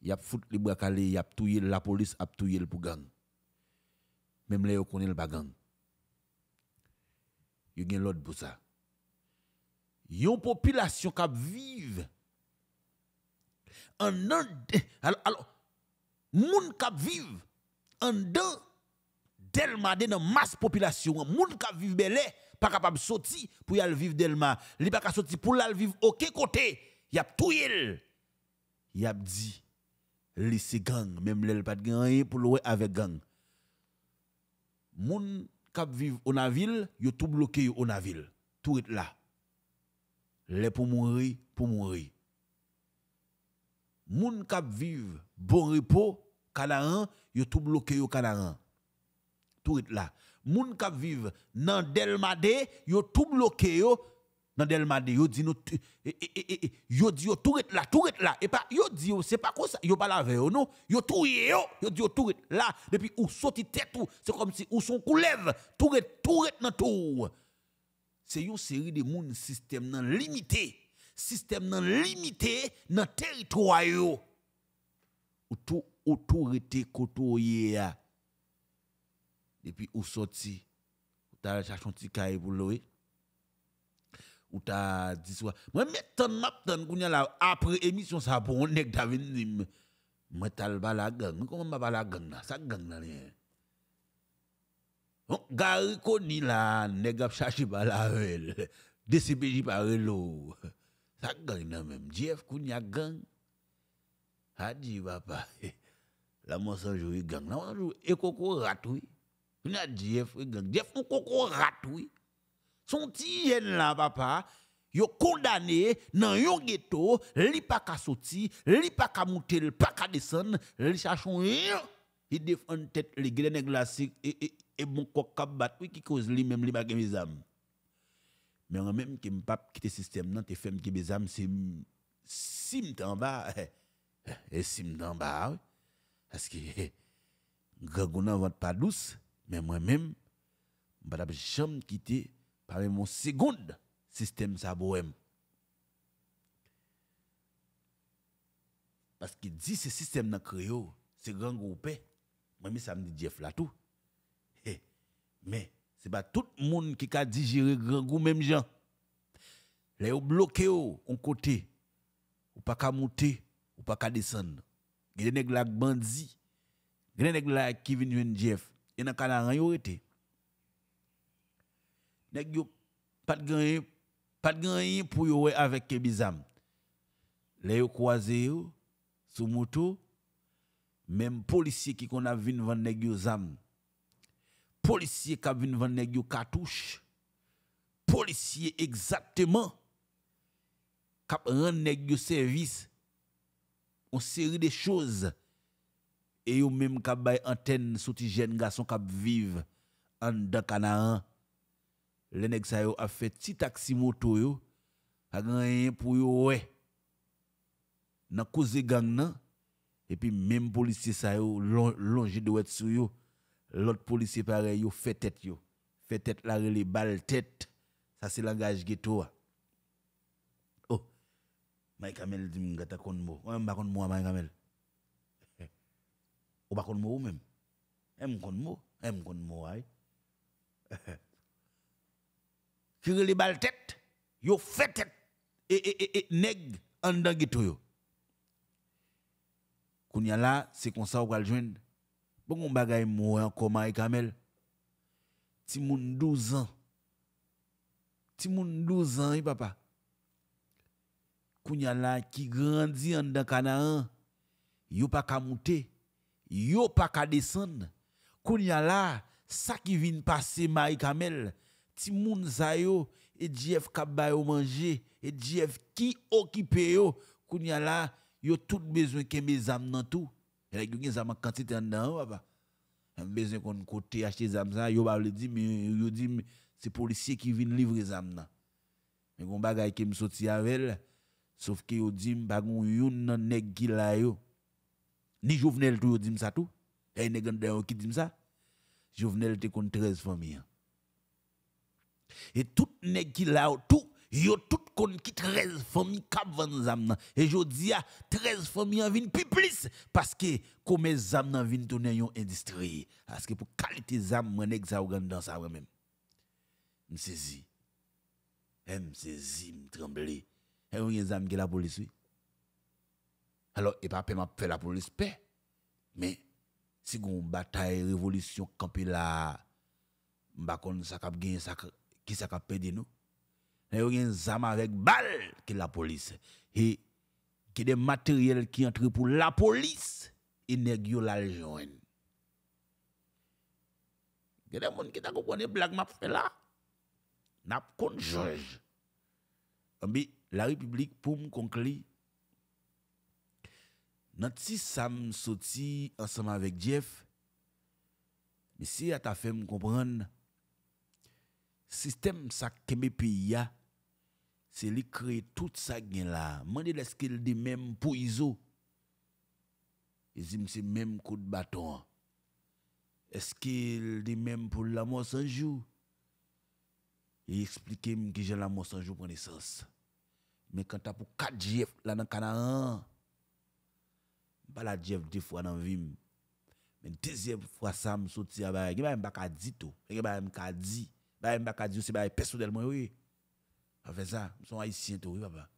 Y a fout li bras y a touyer la police a touyer pour gang. Même les connaît le gang. Yo gen l'autre pour ça yon population qui vive en alors, alors moun qui vive en dedans Delma dans masse population moun qui vive belé pas capable sortir pour y aller vivre Delma li pas capable sortir pour aller vivre aucun côté. Y a touyer y a dit c'est gang. Même l'el pas de gang pour louer avec gang. Moun qui vive au naville yo tout bloqué au naville tout est là. Les pour mourir pour mourir. Moun k'ap vive bon repos Canaran yo tout bloqué yo Canaran tout est là moun k'ap vive nan Delmade yo tout bloqué yo. Nan Delmade yo dit nous eh, eh, eh, yo dit yo tout là tout là et pas yo dit c'est pas comme ça yo pas laver yo non yo tout yo yo dit yo tout là depuis ou sorti tête ou c'est comme si ou son coulève tout tout dans tout c'est une série de moun système nan limité système nan limité dans territoire yo. Ou tout autorité côtoyer epi ou soti, ou ta chachon ti kaye pou loue, ou ta diswa, mwen met ton map ton kounya la, apre emisyon sa pou on ek davin nim, mwen tal ba la gang, mwen koman ba ba la gang la, sa gang la liyen. Donc, Gary Koni là, nèg ap chachi ba la rel. DCPJ par l'eau. Ça gagne nan même. Jeff Kounia gang. Hadi papa. La monsan joue gang. La monsan joue ekoko rat oui. Kounya JF oui gang. Un koko rat oui. Son ti yen là papa, yo condamné dans yon ghetto, li pas ka sorti, li pas ka monter, li pas ka descendre, li cherche rien. Il défend tête les grenades glacées et et bon kok kap bat oui qui cause lui même li pas mes âmes. Mais en même que m'pa quitter système nan te fait m'ki mes âmes c'est sim en bas et sim en bas oui. parce que Gagona vente pas douce mais moi-même m'pa jamais quitter par mon seconde système ça bohème. Parce que dit ce système nan créé, c'est grand groupe. Moi, mais ça me dit Jeff là tout. Mais c'est pas tout le monde qui a digéré grand goût même gens. Les ou bloqué on côté, ou pas qu'à monter, ou pas qu'à descendre. Il y a des nèg la bandi. Il y a des qui viennent Jeff. Et dans Canaran yo été. Nèg yo pas de gagner, pas de gagner pour yo avec Kebizam. Les yo croisé yo sous moto même policier qui qu'on a vinn vendre nèg yo zam policier qui vinn vendre nèg yo cartouche policier exactement qui rend nèg yo service on série de choses et yo même k'ap bay antenne sous ti jeune garçon k'ap vive en dans Canaan les nèg sa yo a fait ti taxi moto yo a rien pour yo ouais nan cause gang nan et puis même policier ça yo longe de wet sur yo l'autre policier pareil yo fait tête yo. Fait tête la les balle tête ça c'est langage ghetto oh Mike Amel dit m'gata kon mo on ba kon mo Mike Amel Ou pas qu'on mot même. Aime qu'on mot, aime kon mot ay. Tirer les balles tête, yo fait tête et et et e, e, nèg en dans ghetto yo. Kounya là, c'est comme ça ou va le joindre. Bon on bagaille mot encore Marie Kamel. Ti moun 12 ans. Ti moun 12 ans, papa. Kounya là qui grandit en dans Canaan, yo pas ka monter yo pa ka descendre kounya là ça qui vient passer Marie Kamel ti moun za yo et JF kap ba yo manger et JF ki occupé yo kounya là yo tout besoin que zam nan dans tout et yo gen zam quantité en dedans papa Yon besoin qu'on côté acheter zam ça yo ba le dit mais yo dit c'est policier qui vient livrer zam nan. Mais gon bagay qui me sorti avec sauf que yo dit m'pa gon yon nan nèg ki la yo. Ni Jovenel yo dit ça tout. Et nèg en qui dit ça. Jovenel te kon 13 familles et tout nèg qui la tout yo tout kon ki 13 familles kap et jodi a 13 familles en pi plus parce que comme zam nan vin tourner yon industrie parce que pour qualité zam moi nèg ça ou dans ça même me saisi me saisi me tremblé et on zam qui la police oui alors et pas m'a fait la police paix mais si gon bataille révolution campé là kon ça k'ap gagner ça qui ça k'ap perdre nous il y a un zam avec balle que la police. Et qui des matériels qui entrent pour la police, et nèg la joindre. Il y a des gens qui t'a compris blague m'a fait là. N'a kon George. Mais la République pour me conclure notre si Sam sorti ensemble avec Jeff. Mais si a ta fait me comprendre système ça kembe pays a c'est lui créer tout ça gen là mandé est-ce qu'il dit même pour iso il dit c'est même coup de bâton est-ce qu'il dit même pour la mort sans jour il explique que j'ai la jour prend naissance mais quand t'as pour 4 Jeff Canaan pas Bala Jeff deux fois dans vim. Mais deuxième fois ça me sorti à baï, même pas dit tout. Et même pas dit, même pas dit c'est baï personnellement oui. Avec ça, je suis haïtien tout oui papa.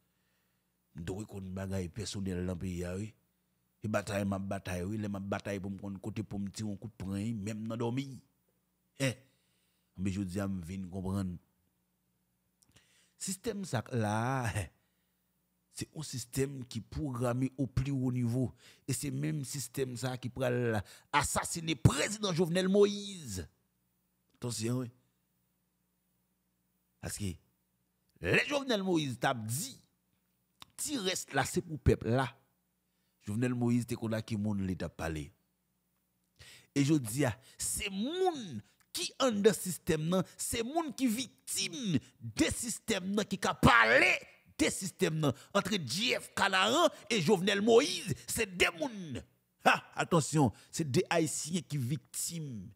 Dowe kon bagay personnel dans pays oui. Et bataille ma bataille oui, les ma bataille pour me prendre côté pour me tirer un coup de poing même dans dormi. Eh. Mais je dis à me venir comprendre. Système ça là, c'est un système qui programmé au plus haut niveau et c'est même système qui pourra assassiner président Jovenel Moïse attention parce que Les Jovenel Moïse t'a dit, ti reste là, c'est pour peuple là. Jovenel Moïse te a qui moun l'état parlé. Et je dis, ah, c'est moun qui en de système c'est moun qui victime des systèmes qui ka parlé des systèmes nan. Entre JF Canaran et Jovenel Moïse, c'est des moun. Ah, attention, c'est des haïtiens qui victimes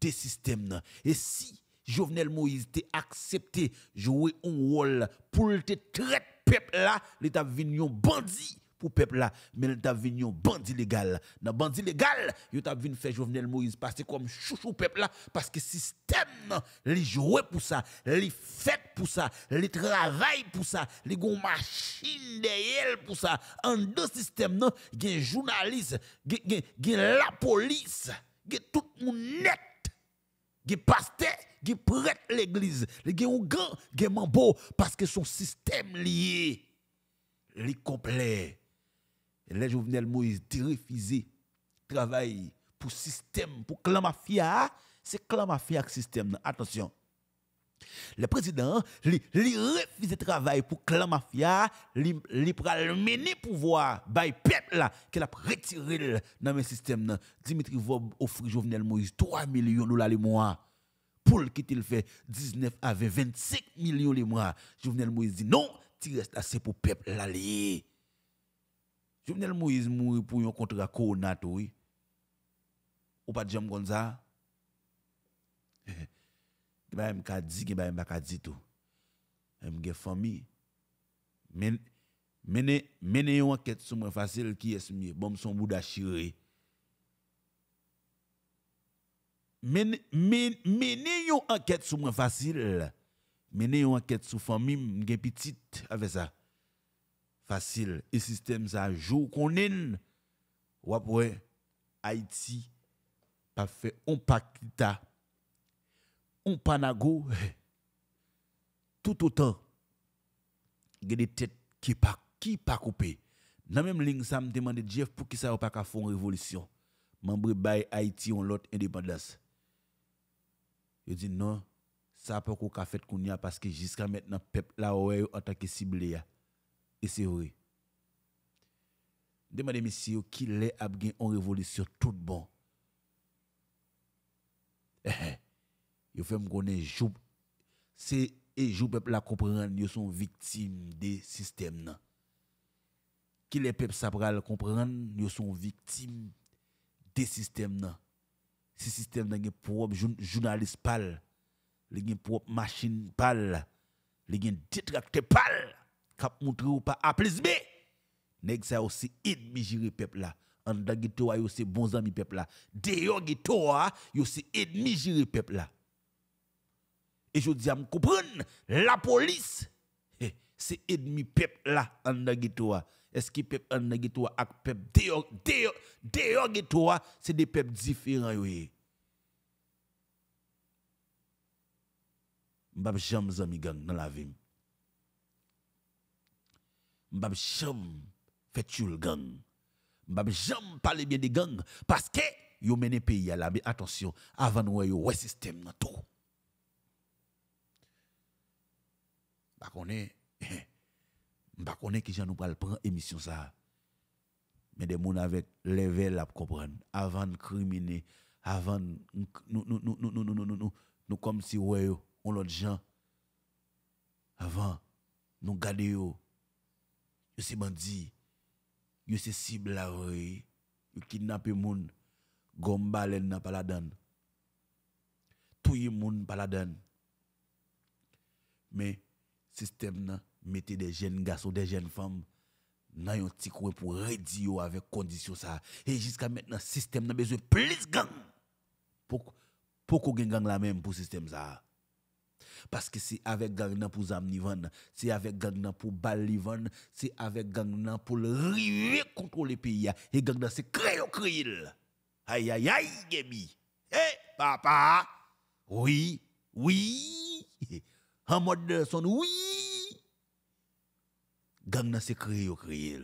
des systèmes. Et si Jovenel Moïse t'a accepté jouer un rôle pour te traiter peuple là, l'état venu bandit pour peuple là, mais il t'a venu bandit légal. Dans bandit légal, il t'a venu faire Jovenel Moïse passer comme chouchou peuple là parce que système li joué pour ça, li fait pour ça, li travaille pour ça, li gon machine derrière pour ça. En deux systèmes non, gen journaliste, gen gen la police, gen tout moun net. Gen pasteur, gen prêtre l'église, gen ou grand, gen mambo parce que son système lié li complet. Les Jovenel Moïse refusé travail pour système, pour clan mafia, c'est clan mafia que système. Attention. Le président, li refuse travail pour clan mafia, li, li pral mener pouvoir bay peuple là, a retiré dans le système. Dimitri Vob offre Jovenel Moïse 3 millions de dollars le mois. Pour le quitter le fait 19 à 20, 25 millions le mois. Jovenel Moïse dit non, tu restes assez pour peuple. Jovenel Moïse mouri pou yon kontra koronat ou. Ou pa jam kon sa. Gen ba yon ka di, gen ba yon baka di tou. Yon gen fami. Men, mene, mene yon anket sou mwen fasil ki es miye. Bom son bouda chire. Mene, men, mene yon anket sou mwen fasil. Mene yon anket sou fami mgen pitit ave sa. Facile. Et système ça joue konnen. Ou après, Haïti, pas fait on pakita, on panago, tout autant, il y a des têtes qui pas qui pas coupé. Dans même ligne ça me demande Jeff pour qui ça pas qu'à faire une révolution? Membre bay Haïti on l'autre indépendance. Je dis non, ça pas qu'on fait qu'on y a parce que jusqu'à maintenant peuple là en tant que ciblé. C'est vrai. Demandez monsieur qui l'est a en révolution tout bon. Eh, yo fait me connaître c'est et jou peuple la comprendre yo sont victimes des systèmes nan. Qui les peuple ça pral comprendre yo sont victimes des systèmes nan. Si système nan gen propre journaliste pal, li gen propre machine pal, li gen détracteur pal, kap montre ou pa A plus B. Nèg ça aussi ennemi jire peuple là. En dan ghetto yo c'est bons amis peuple là. Dehors ghetto yo c'est ennemi jiri peuple là. Et je dis à me comprendre, la police eh, c'est ennemi peuple là en da gito Est-ce que peuple en dan ghetto ak peuple dehors dehors dehors ghetto c'est des peuples différents yo. E. Mbap jam zami gang dans la vie. M'bab jam fait chul gang. M'bab jam parler bien des gangs parce que yo mené pays à la mais attention avant nous yo ouais système nan tout. Ba connaît ba connaît qui j'en nous pral prendre émission ça. Mais des moun avec level à comprendre avant de criminer avant nous nous nous nous nous nous nous nous nous comme si ouais on l'autre gens avant nous garder yo yo c'est bandit yo c'est cible la oui yo kidnapper moun. Gombalen nan paladan. Touye moun paladan. Mais système nan mettez des jeunes garçons des jeunes femmes dans yon petit coin pour réduire avec condition ça et jusqu'à maintenant système nan besoin plus gang. Pour pour qu'on gang la même pour système parce que c'est avec gang nan pour zam c'est avec gang nan pour bal c'est avec gang nan pour le river contrôler pays et gang nan c'est créo créil. Aïe aïe aïe Gebi. Eh papa. Oui, oui. En mode de son oui. Gang nan c'est créo créil.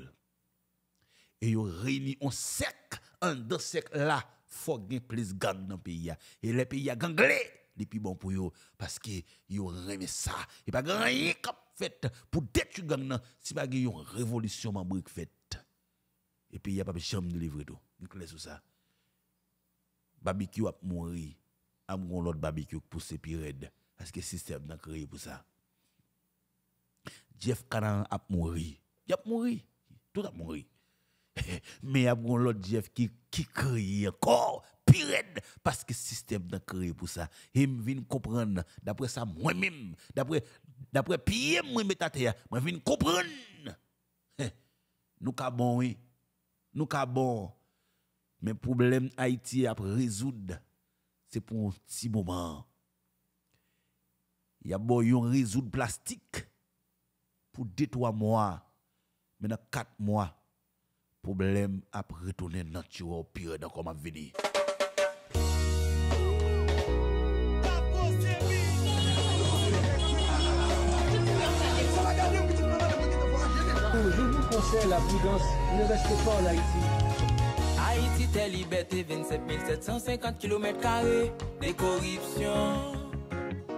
Et yo réuni on sec, un de sec là, faut gen plus gang pays. Et les pays ya ganglé les plus bon pour yo parce que yo remet ça. Et pas grand qu'a fait pour détruire gang si pas une révolution membre faite. Et puis y a pas jamais de livrer tout clair sur ça. Barbecue a mourir am gon barbecue pour se raide parce que système n'a créé pour ça. Jeff Canan a mouru. Il a mouru. Tout a mouru. Mais il y a Jeff qui, qui crée encore parce que le système n'a créé pour ça. Et je comprendre, d'après ça, moi-même, d'après d'après pire, moi, je moi, viens comprendre. Nous sommes bon, oui. Nous sommes bon. Mais le problème Haïti à résoudre, c'est pour un petit moment. Il y a bon, un résoudre plastique pour 2-3 mois, mais dans 4 mois, problème a retourner naturel pire dans comme venir. Conseille la prudence. Ne restez pas en Haïti. Haïti, telle liberté, 27 750 km de corruption.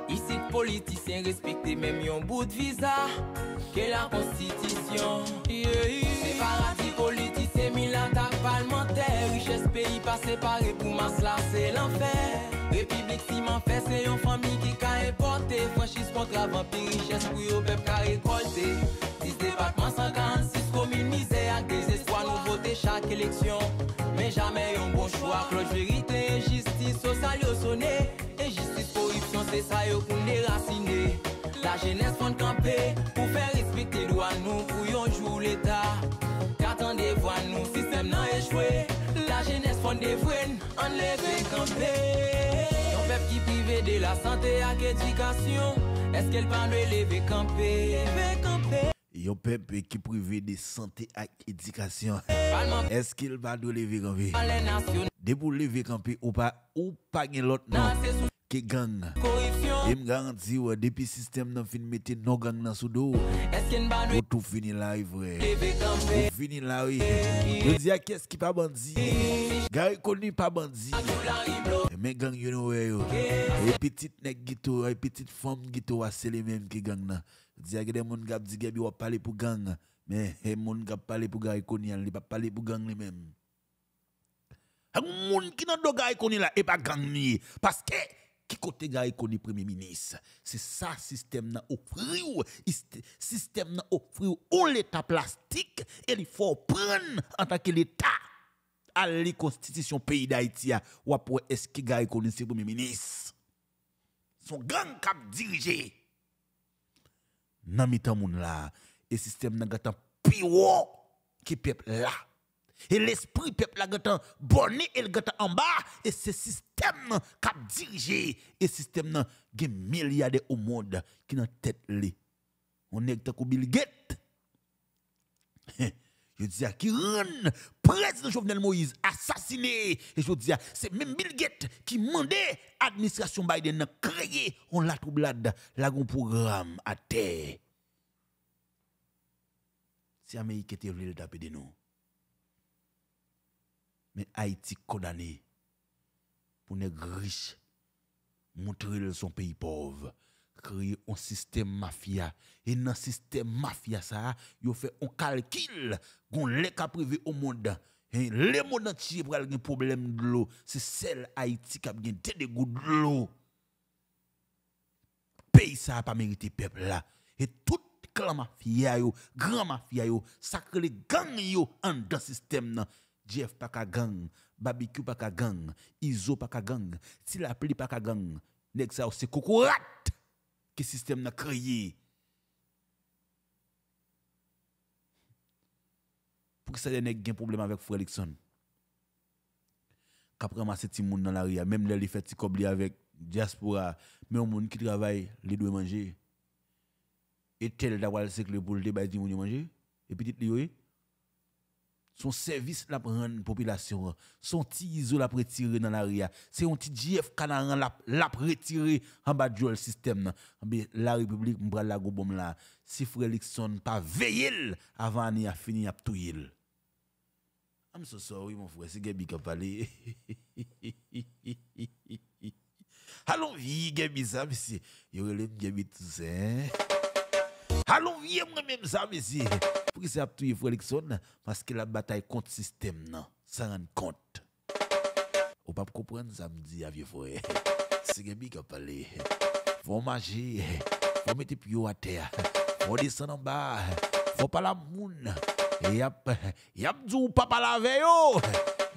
Ici, politiciens respectés, même un bout de visa, que la constitution. Yeah, paradis politiciens, mille attaques parlementaires, richesse pays pas séparé pour masse là, c'est l'enfer. République ciment fait, c'est une famille qui a importé, franchise contre avant, puis richesse pour le peuple qui a récolté. 10 départements 146 chaque élection. Mais jamais un bon choix, cloche vérité, justice au sonné. Injustice, corruption, c'est ça yo pour déraciner. La jeunesse font camper pour faire respecter droit nous pour yon jour l'état. Qu'attendez voir nous, système n'a échoué. La jeunesse font des vrais, enlever camper. Yon peuple qui privé de la santé et l'éducation. Est-ce qu'elle parle de lever camper? Camper. Yon peuple qui privé de santé et éducation. Est-ce qu'il va de lever camper? les nations, De pour lever camper ou pas ou pas gen l'autre non que gang. Et me garantis ouais depuis système nan fin mette non gang nan sous dos. Est-ce qu'elle parle de Ou tout fini vrai. Ou fini là oui. Je dis qu'est-ce qui pas bandit? Gars connu pas bandit. Riblo. Mais gang you know yo. Et petite nèg gito, et petite femme gito c'est les mêmes qui gang nan. Dis à des moun gap di gebi ou parler pour gang. Mais les moun gap parler pour gars connu, il pas parler pour gang les mêmes. Un moun qui do gars connu là et pas gang ni. Parce que qui côté gars connu premier ministre? C'est ça système n'a offrir système n'a offrir ou l'état plastique et il faut prendre en tant que l'état. À la constitution pays d'Haïti ou pour est-ce que gars connu premier ministre? Son gang cap dirigé nan mitan moun la. Et système nan gatan pire qui peuple là. Et l'esprit peuple là gatan bonné et le gatan en bas. Et ce système nan cap dirigé. Et système nan gen milliards au monde qui nan tête li. On est tant Bill Gates je dis à qui rend président Jovenel Moïse assassiné. Et je dis à c'est même Bill Gates qui mandait administration Biden de créer on la troublade, la gon programme à terre. Si Amérique était voulu taper de nous. Mais Haïti condamné pour les riches montrer son pays pauvre créer un système mafia. Et dans système mafia ça yo fait un calcul. Gon les privé au monde. Et le monde entier pour un problème de l'eau. C'est celle Haïti qui a gen de gouttes de l'eau. Pays ça a pas mérité peuple là. Et tout clan mafia yo grand mafia yo sacré gang yo en dans système nan. Jeff pas ka gang barbecue pas ka gang Iso pas ka gang si la pli pas ka gang. Nèg ça c'est cocorat que système n'a créé. Pour que ça nèg gen problème avec Frélixon k'ap ramasser ti moun dans la rue même les fait ti kobli avec diaspora. Mais un monde qui travaille les doit manger. Et tel d'avoir le cycle pour le débat yo manger et petit eh? Son service la prendre population son petit la retirer dans la ria c'est un petit JF canaran la la retirer en bas du système la république m'bral la go bom là si Frélixon pas veiller avant ni a fini a touyer I'm so sorry mon frère c'est Gabi qui a parlé Allons vie gabi ça monsieur. Yo tout ça. Allons vie moi même ça monsieur. Pour ça tout Félixon parce que la bataille contre système non, ça rend compte. Ou pas comprendre ça me dit à vieux frère. C'est gabi qui a parlé. Faut manger, faut mettre pied à terre, faut descendre en bas, faut pas la moune. Et yap, yap dou papa la veille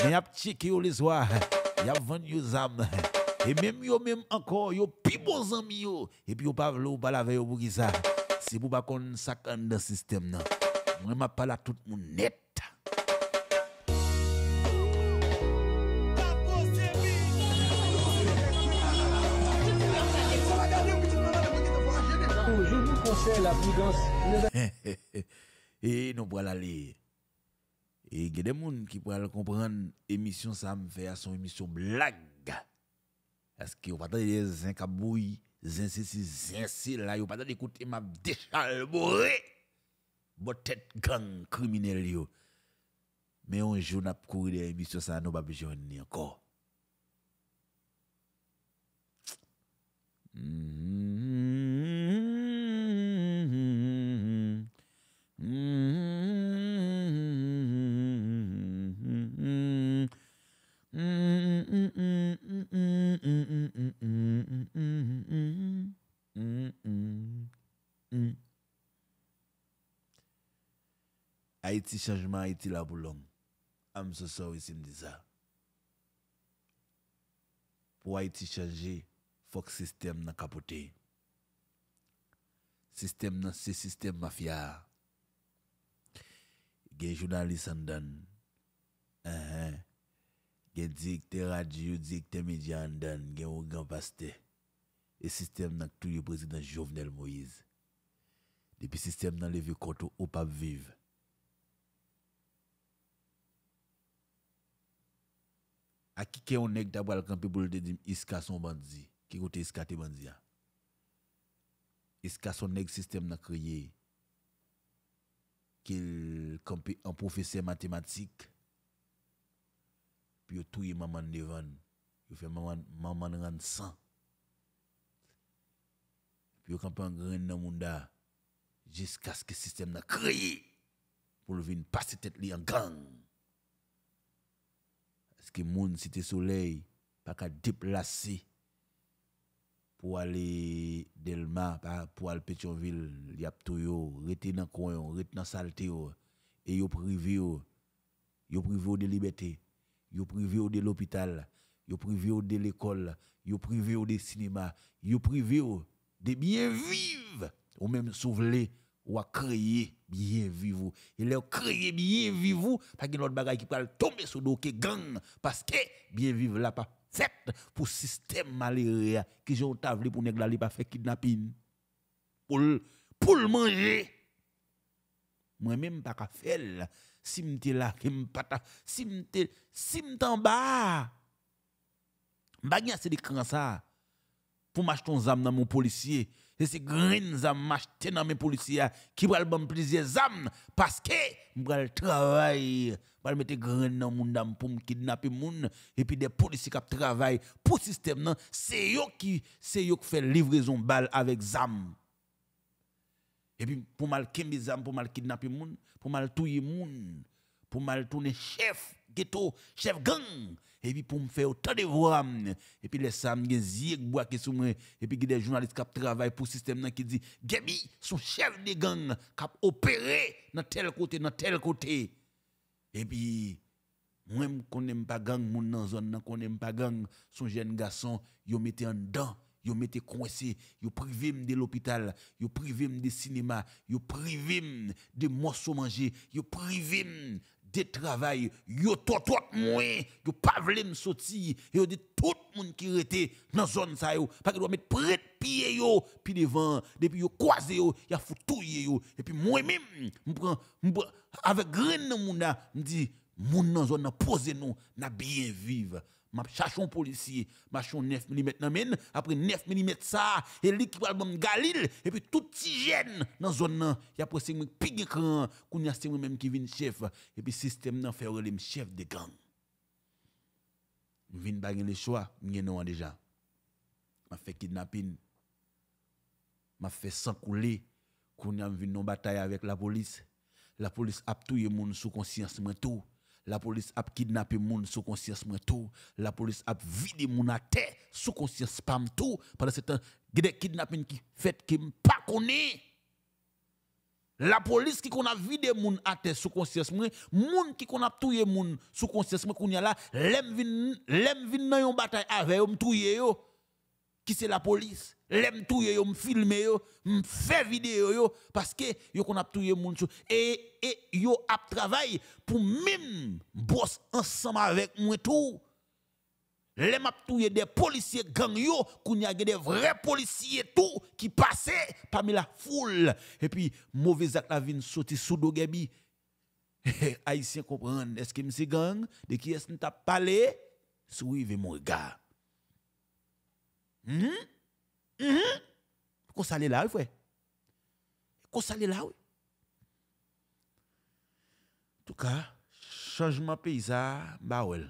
mais yap checké yo les soirs, yap vendre yo zam. Et même yo même encore yo pi bon amis yo et puis yo pas vle ou pas la veille pour qui ça. C'est pour pas qu'on sac dans système nan. Moi m'a pas la tout moun net. Je vous conseille la prudence. Ne Et nous pour aller. Et il y a des gens qui pourraient comprendre émission ça me fait à son émission blague. Parce que vous pas des zin kabouille, zin ceci, zin ci là, vous pas d'écouter ma déchalboré. Bon tête gang criminel yo. Mais un jour n'a couru des émissions ça pas besoin ni encore. Mm-hmm. Haiti changement, Haiti la boulong. I'm so sorry si mdi sa. Pou Haiti chanje, fok sistem nan kapote. Sistem nan se sistem mafya. Gen jounalist an dan. An uh an. -huh. Gen directeur radio, directeur média en dan, gen ou grand pasteur. Et système nan le président Jovenel Moïse. Depuis système nan contre ou pas vivre. À qui que on nèg d'abord camper pour le dire Iska son bandit, qui côté Iska te bandit. a? Iska son système nan créé qu'il campé un professeur mathématique puis yo touye maman devant. Yo fait maman maman rend sang puis yo campé un grain dans monde jusqu'à ce que le système n'a créé pour le venir passer tête en gang. Parce que moun cité soleil pas qu'à déplacer pour aller Delma pour aller Pétionville y a tout yo rete dans coin rete dans saleté et yo privé yo yo privé de liberté yo privé de l'hôpital yo privé de l'école yo privé de cinéma yo privé de bien vivre. Ou même souvelé ou à créer bien vivre. Et là créer bien vivre pas que l'autre bagaille qui peut tomber sur dos gang parce que bien vivre là pas fait pour système malheureux qui ont tavlé pour nèg là pas fait kidnapping. Pour pour manger. Moi même pas faire si m'te là que m'pas ta- si m'te si m'te en bas. M'bagna c'est des crans ça. Pour m'acheter un zam dans mon policier. Et c'est green zam m'acheter dans mes policiers qui va me plaisir zam. Parce que m'bral travail va mettre grain dans mon dame pour me kidnapper moun. Et puis des policiers qui travaillent pour système nan c'est yo qui c'est yo qui fait livraison balle avec zam et puis pour mal kembe pour mal kidnapper moun pour mal touyer moun pour mal tourner chef ghetto chef gang. Et puis pour me faire autant de voix et puis les sam gen ziek bois qui sou moi et puis des journalistes qui travaillent pour système nan qui dit Gebi son chef de gang qui opéré dans tel côté dans tel côté et puis moi je connais pas gang moun dans zone nan connais pas gang. Son jeune garçon yo mette en dedans yo mette coincé yo privé de l'hôpital yo privé de cinéma yo privé de morceaux manger yo privé de travail. Yo tot moins yo pas vle m sorti. Yo dit tout moun qui rete dans zone ça yo. Pas que doit mettre près pied yo puis devant depuis yo croisé yo y a foutouiller yo et puis moi même avec grain dans moun là m'dit moun nan zone nan pose nous n'a bien vivre m'a cherche un policier. M'a cherche 9 mm nan après 9 mm ça et li qui pral bon galil. Et puis tout petit jeune dans zone nan y a presque moi pig cran kounya c'est moi même qui vinn chef. Et puis système nan fait relem chef de gang. Vinn pas le choix. M'gen déjà. M'a fait kidnapping, m'a fait sang couler, qu'on a vu une bataille avec la police. La police a tué moun sous conscience tout. la police a kidnappé moun sous conscience moi tout, la police a vidé moun à terre sous conscience pam tout pendant ce temps des kidnapping qui fait qui pas connaît la police qui qu'on a vidé moun à terre sous conscience moi moun qui qu'on a tué moun sous conscience moi qu'on y a là l'aime vin l'aime vin dans une bataille avec on touye yo. Qui c'est la police? L'aime tué yo, m'filmer yo, m'fait vidéo yo parce que yo qu'on a tué moun et et yo a travail pour même boss ensemble avec moi tout. Les m'a touye des policiers gang yo, qu'on y a des vrais policiers tout qui passaient parmi la foule. Et puis, mauvais acte la vin sorti sous do gebi. Haïtien comprendre, est-ce que m'si gang, de qui est-ce t'a parlé? Suivez mon gars. Mm -hmm. Mm -hmm. Ko sale la ou fwe? Ko sale la ou? Tou ka, chanjman peyza ba ouel.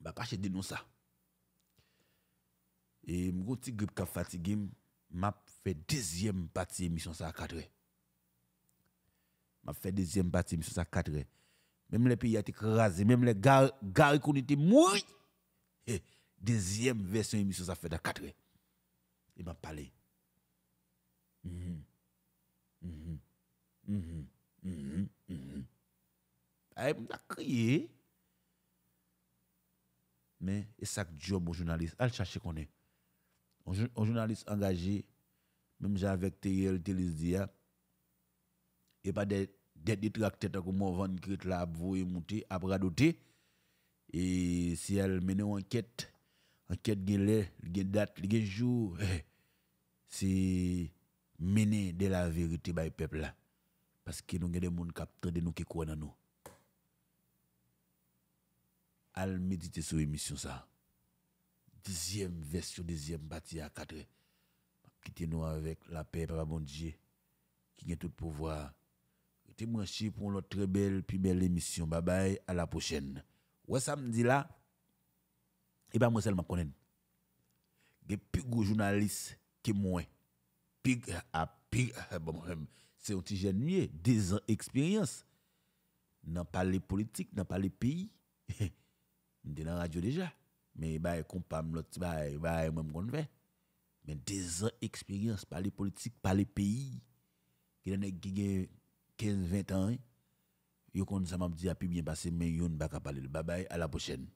Ba pa che denon sa. E mgo ti grip ka fatigim, map fe dezyem pati emisyon sa akadre. Map fe dezyem pati emisyon sa akadre. Mem le peyi ati kraze, mem le gari gar konite moui. He, eh. Deuxième version émission ça fait à 4 heures. Il m'a parlé. Mhm. Mhm. Mhm. Mhm. Mhm. M'a crié. Mais et ça job au journaliste al chercher qu'on est. Un journaliste engagé même j'ai avec TL Télésia et pas des des détracteurs comme moi crête là vous bradoter. Et si elle mène une enquête enquête gagne gagne date gagne jour c'est mener de la vérité par peuple là parce que nous avons des gens qui de nous qui croient dans nous al méditer sur l'émission ça. Dixième version, deuxième bâti à quatre. Quittez nous avec la paix, papa bon Dieu, qui a tout pouvoir. Restez branchés pour notre très belle, puis belle émission. Bye bye, à la prochaine. Ouais, samedi là, et ben moi seulement connais. A plus gros journaliste que moi. Pig à pig, c'est un petit jeune, des ans d'expérience. Dans parler politique, dans parler pays. dans la radio déjà mais bah compam l'autre bah bah même qu'on fait mais des ans expérience par les politiques par les pays qui a qui 15 20 ans yo kon ça m'a dit a plus bien passé mais yon pas parler bye bye à la prochaine